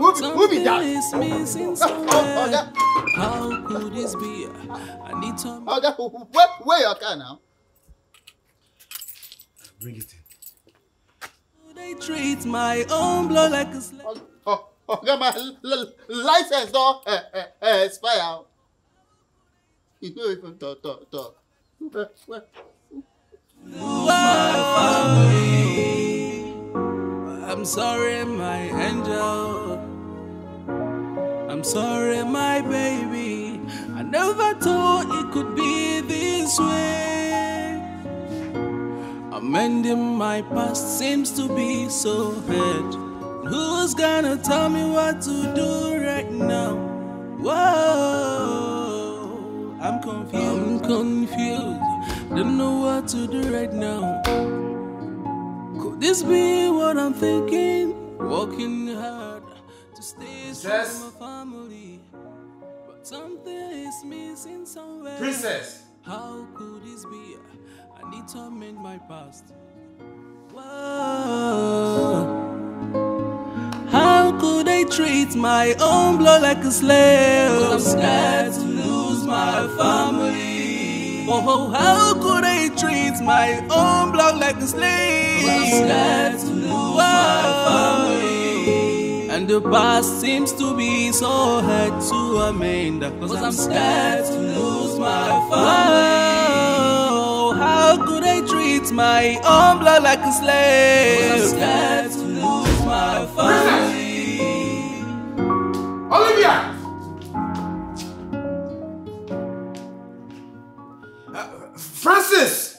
Speaker 1: Who be that?
Speaker 13: is missing somewhere. How could this be? I need to.
Speaker 1: Oga, where, where your car now?
Speaker 3: Bring it in.
Speaker 13: They treat my own blood like a slave.
Speaker 1: Oh, Oga, my l- l- license don uh, uh, uh, expire. You no even talk, talk, talk. Where, where?
Speaker 13: I'm sorry, my angel. I'm sorry, my baby. I never thought it could be this way. Amending my past seems to be so hard. Who's gonna tell me what to do right now? Whoa, I'm confused. I'm confused. Don't know what to do right now. Could this be what I'm thinking? Working hard to stay strong for my family. But something is missing somewhere.
Speaker 3: Princess.
Speaker 13: How could this be? I need to amend my past. Whoa. How could I treat my own blood like a slave? I'm scared to lose my family. Oh, oh, how could I treat my own blood like a slave? I'm scared to lose my family. And the past seems to be so hard to amend. Cause I'm scared to lose my family. How could I treat my own blood like a slave? Cause I'm scared to lose my family.
Speaker 3: Olivia! Uh, Francis!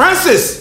Speaker 3: Francis!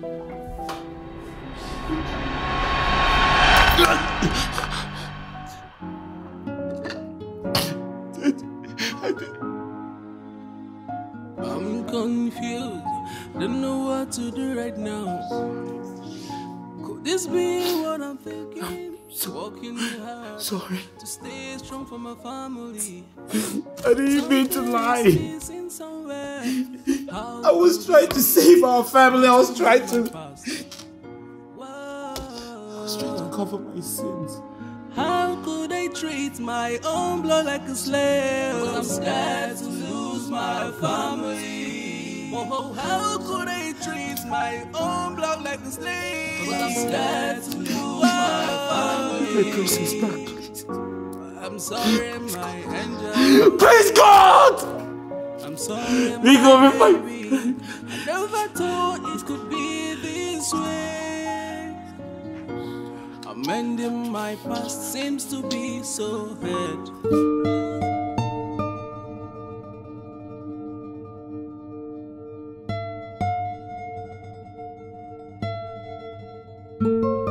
Speaker 13: I'm confused, don't know what to do right now. Could this be what I'm thinking? Walking house
Speaker 3: Sorry.
Speaker 13: to stay strong for my family.
Speaker 3: I didn't mean to lie.
Speaker 13: Missing somewhere.
Speaker 3: I was trying to save our family. I was trying to. I was trying to cover my sins.
Speaker 13: How could they treat my own blood like a slave? I'm scared to lose my family. Whoa, how could they treat my own blood like a slave? I'm scared to lose my family.
Speaker 3: My grace is back.
Speaker 13: I'm sorry, my angel.
Speaker 3: Praise God!
Speaker 13: Sorry,
Speaker 3: We go
Speaker 13: baby. I never thought it could be this way. Amending my past seems to be so hard.
Speaker 3: Olivia!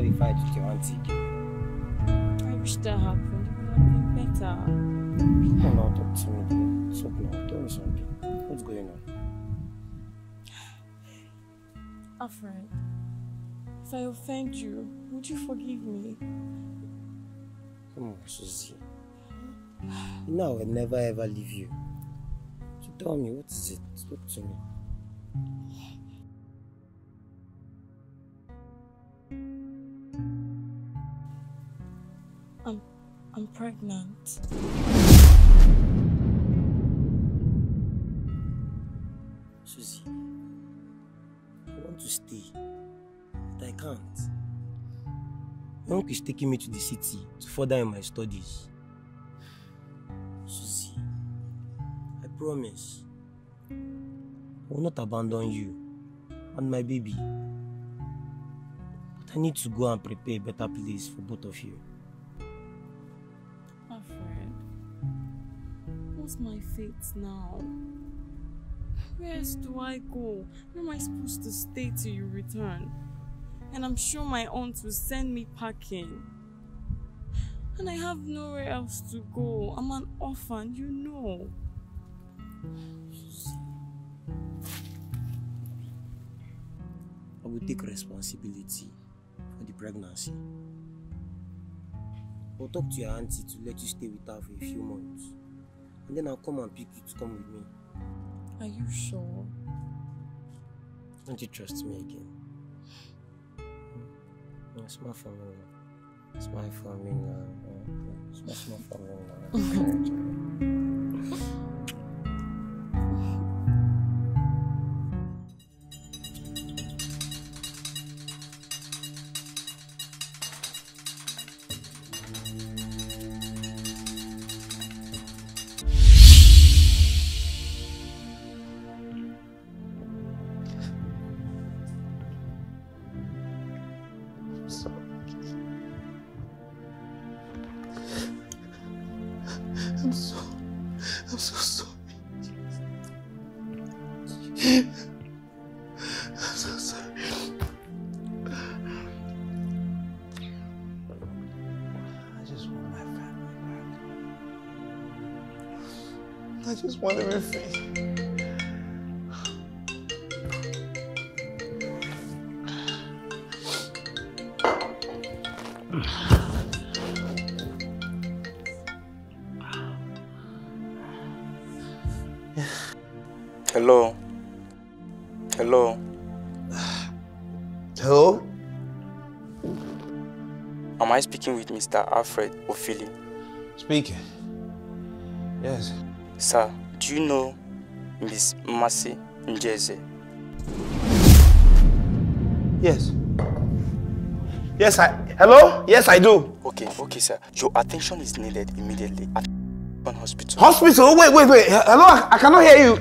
Speaker 25: This now? Did you have a fight with your auntie?
Speaker 26: I wish that happened. It would have been better.
Speaker 25: Come on talk to me. dear. Stop now. Tell me something. What's going on?
Speaker 26: Ah, Alfred, if I offend you, would you forgive me?
Speaker 25: Come on, Susie. You know I will never ever leave you. So tell me, what is it? Talk to me.
Speaker 26: I'm, pregnant.
Speaker 25: Susie, I want to stay, but I can't. My uncle is taking me to the city to further my studies. Susie, I promise I will not abandon you and my baby. But I need to go and prepare a better place for both of you.
Speaker 26: My fate now? Where else do I go? Where am I supposed to stay till you return? And I'm sure my aunt will send me packing. And I have nowhere else to go. I'm an orphan, you know.
Speaker 25: I will take responsibility for the pregnancy. I'll talk to your auntie to let you stay with her for a few months. And then I'll come and pick you to come with me.
Speaker 26: Are you sure?
Speaker 25: Don't you trust me again? Hmm. It's my family. It's my now. Smile for me now.
Speaker 3: It's my family now. back. I just want everything.
Speaker 27: Hello. Hello.
Speaker 3: Hello?
Speaker 27: Am I speaking with Mr. Alfred Ophili?
Speaker 3: Speaking. Yes.
Speaker 27: Sir, do you know Miss Mercy Njeze?
Speaker 3: Yes. Yes, I. Hello? Yes, I do.
Speaker 27: Okay, okay, sir. Your attention is needed immediately at one hospital.
Speaker 3: Hospital? Wait, wait, wait. Hello? I, I cannot hear you.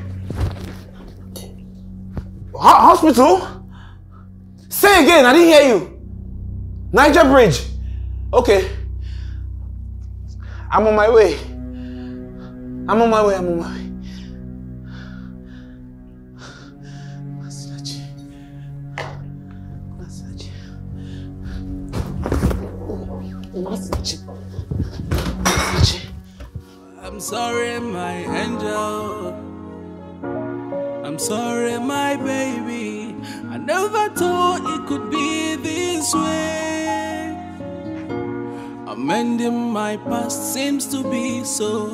Speaker 3: Ho- hospital? Say again. I didn't hear you. Niger Bridge. Okay. I'm on my way. I'm on my way. I'm on my way.
Speaker 13: So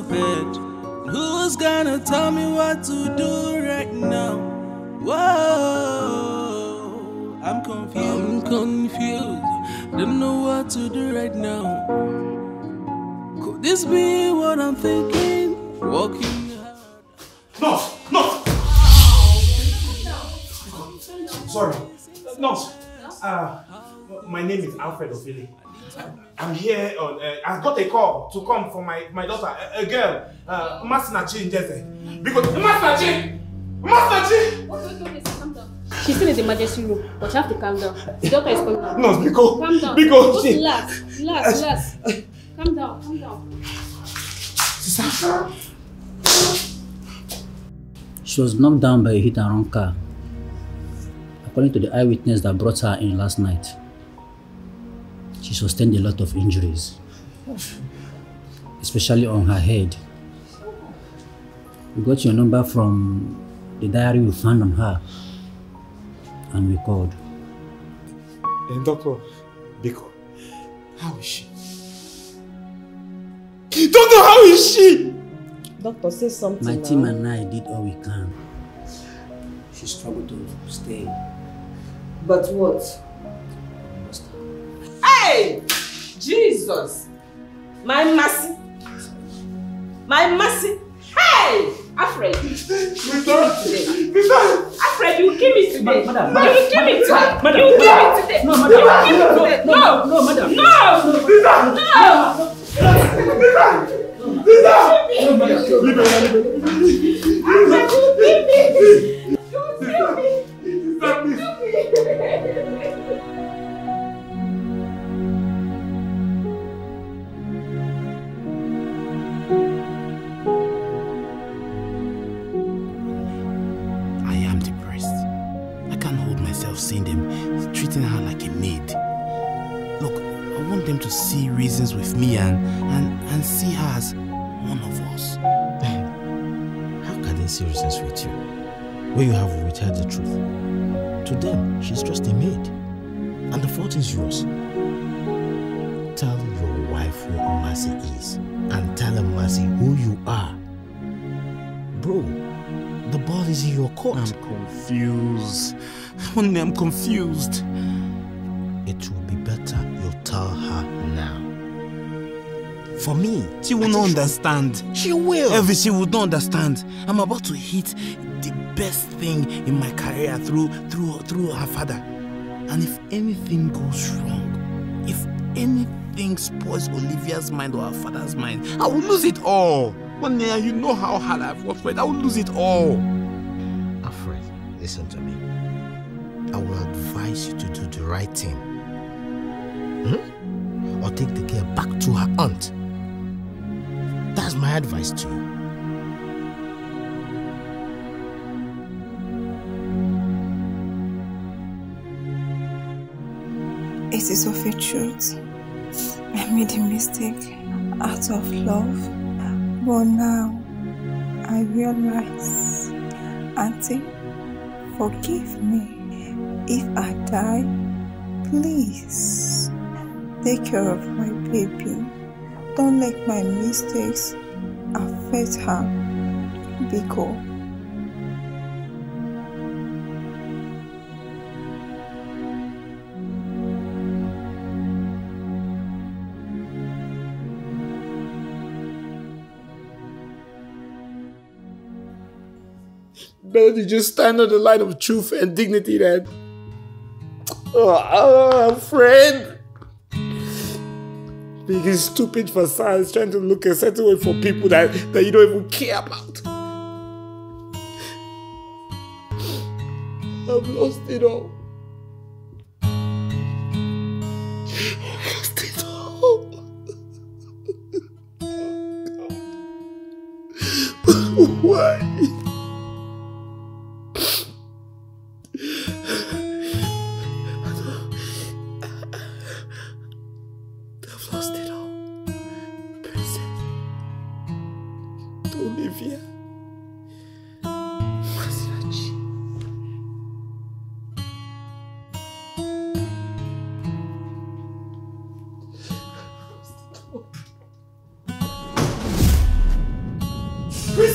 Speaker 3: Alfred Ophili. I'm here on. Uh, I got a call to come for my, my daughter, a, a girl, uh, Masinachi Njeze. Because Masinachi! Masinachi!
Speaker 6: She's still in the emergency room, but you have to calm down. The doctor is coming.
Speaker 3: No, Biko.
Speaker 6: Calm down.
Speaker 3: Biko,
Speaker 6: Just relax. Relax, relax. Calm down, calm down.
Speaker 28: She was knocked down by a hit and run car. According to the eyewitness that brought her in last night, She sustained a lot of injuries, especially on her head. We got your number from the diary we found on her, and we called.
Speaker 3: And doctor, Biko, how is she? Doctor, how is she?
Speaker 11: Doctor, say something
Speaker 28: My
Speaker 11: now.
Speaker 28: team and I did all we can. She struggled to stay.
Speaker 11: But what? Hey! Jesus! My mercy! My mercy! Hey! Alfred! You kill me today. Alfred, you kill me today.
Speaker 28: Madam,
Speaker 11: No, you kill me today.
Speaker 28: madam,
Speaker 11: You kill me
Speaker 28: madam.
Speaker 11: today.
Speaker 28: No,
Speaker 11: You
Speaker 28: madam.
Speaker 11: kill me today.
Speaker 28: No,
Speaker 11: No!
Speaker 28: no, madam.
Speaker 11: No! No!
Speaker 29: I see reasons with me and and and see her as one of us.
Speaker 9: How can they see reasons with you? Where you have withheld the truth. To them, she's just a maid. And the fault is yours. Tell your wife who Mercy is. And tell her Mercy who you are. Bro, the ball is in your court.
Speaker 29: I'm confused. Only I'm confused. For me, she will not understand.
Speaker 9: She will.
Speaker 29: Every she will not understand. I'm about to hit the best thing in my career through through through her father. And if anything goes wrong, if anything spoils Olivia's mind or her father's mind, I will lose it all. One year, you know how hard I've worked for it. I will lose it all.
Speaker 9: Alfred, listen to me. I will advise you to do the right thing. Hmm? Or take the girl back to her aunt. That's my advice to you.
Speaker 30: It is of a truth. I made a mistake out of love. But now I realize, Auntie, forgive me. If I die, please take care of my baby. Don't let my mistakes affect her. Biko.
Speaker 3: Better to just stand on the line of truth and dignity then. Oh, oh friend. Being stupid facades, trying to look a certain way for people that, that you don't even care about. I've lost it all. I've lost it all. Why?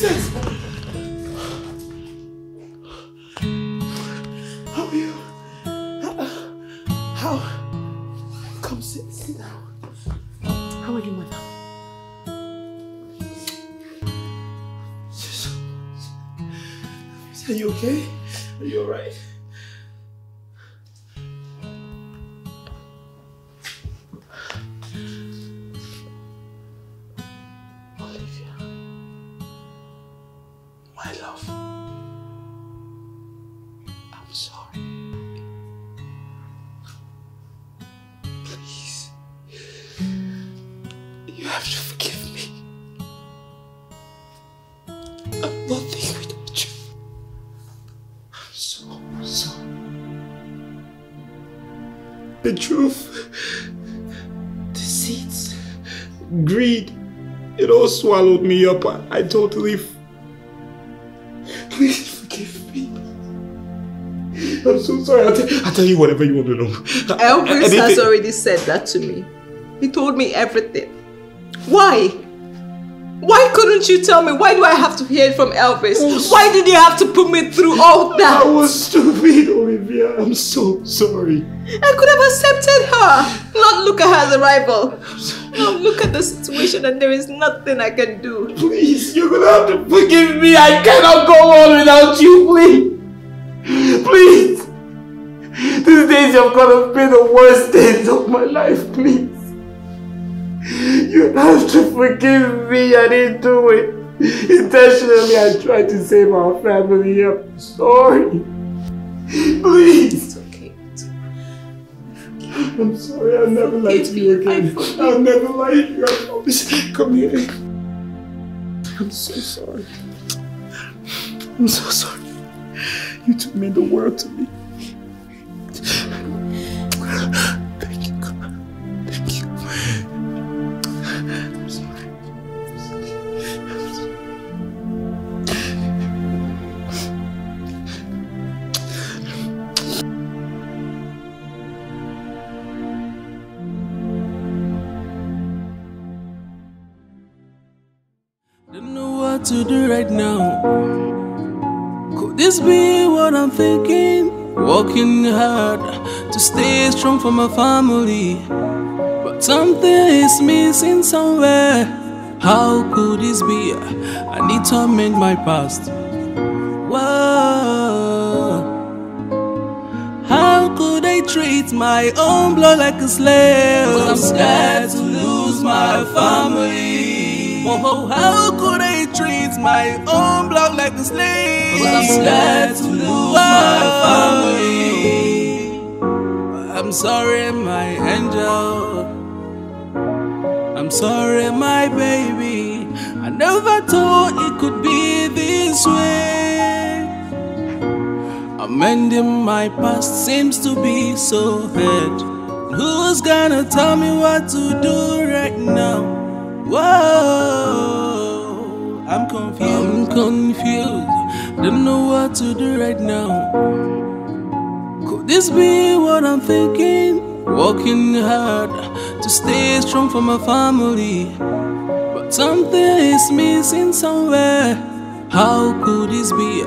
Speaker 3: Princess! How are you? How? Come sit, sit down. How are you, madam? Are you okay? Swallowed me up. I, I totally. Please forgive me. I'm so sorry. I'll, t- I'll tell you whatever you want to know.
Speaker 5: Elvis has already said that to me. He told me everything. Why? Why couldn't you tell me? Why do I have to hear it from Elvis? Oh, Why did you have to put me through all that?
Speaker 3: I was stupid, Olivia. I'm so sorry.
Speaker 5: I could have accepted her, not look at her as a rival. Now look at the situation and there is nothing I can do.
Speaker 3: Please, you're gonna have to forgive me. I cannot go on without you, please. Please. These days have gonna be the worst days of my life, please. You have to forgive me. I didn't do it. Intentionally, I tried to save our family. I'm sorry. Please. It's okay. I'm sorry, I'll never lie to you again. I'll never lie to you. I promise. Come here. I'm so sorry. I'm so sorry. You two mean the world to me.
Speaker 13: Be what I'm thinking? Working hard to stay strong for my family. But something is missing somewhere. How could this be? I need to amend my past. Whoa. How could I treat my own blood like a slave? Cause I'm scared to lose my family. Whoa, how could I treat my own blood like a slave? I'm scared to lose my family. I'm sorry, my angel. I'm sorry, my baby. I never thought it could be this way. Amending my past seems to be so hard. Who's gonna tell me what to do right now? Whoa, I'm confused. I'm confused. Don't know what to do right now. Could this be what I'm thinking? Working hard to stay strong for my family. But something is missing somewhere. How could this be?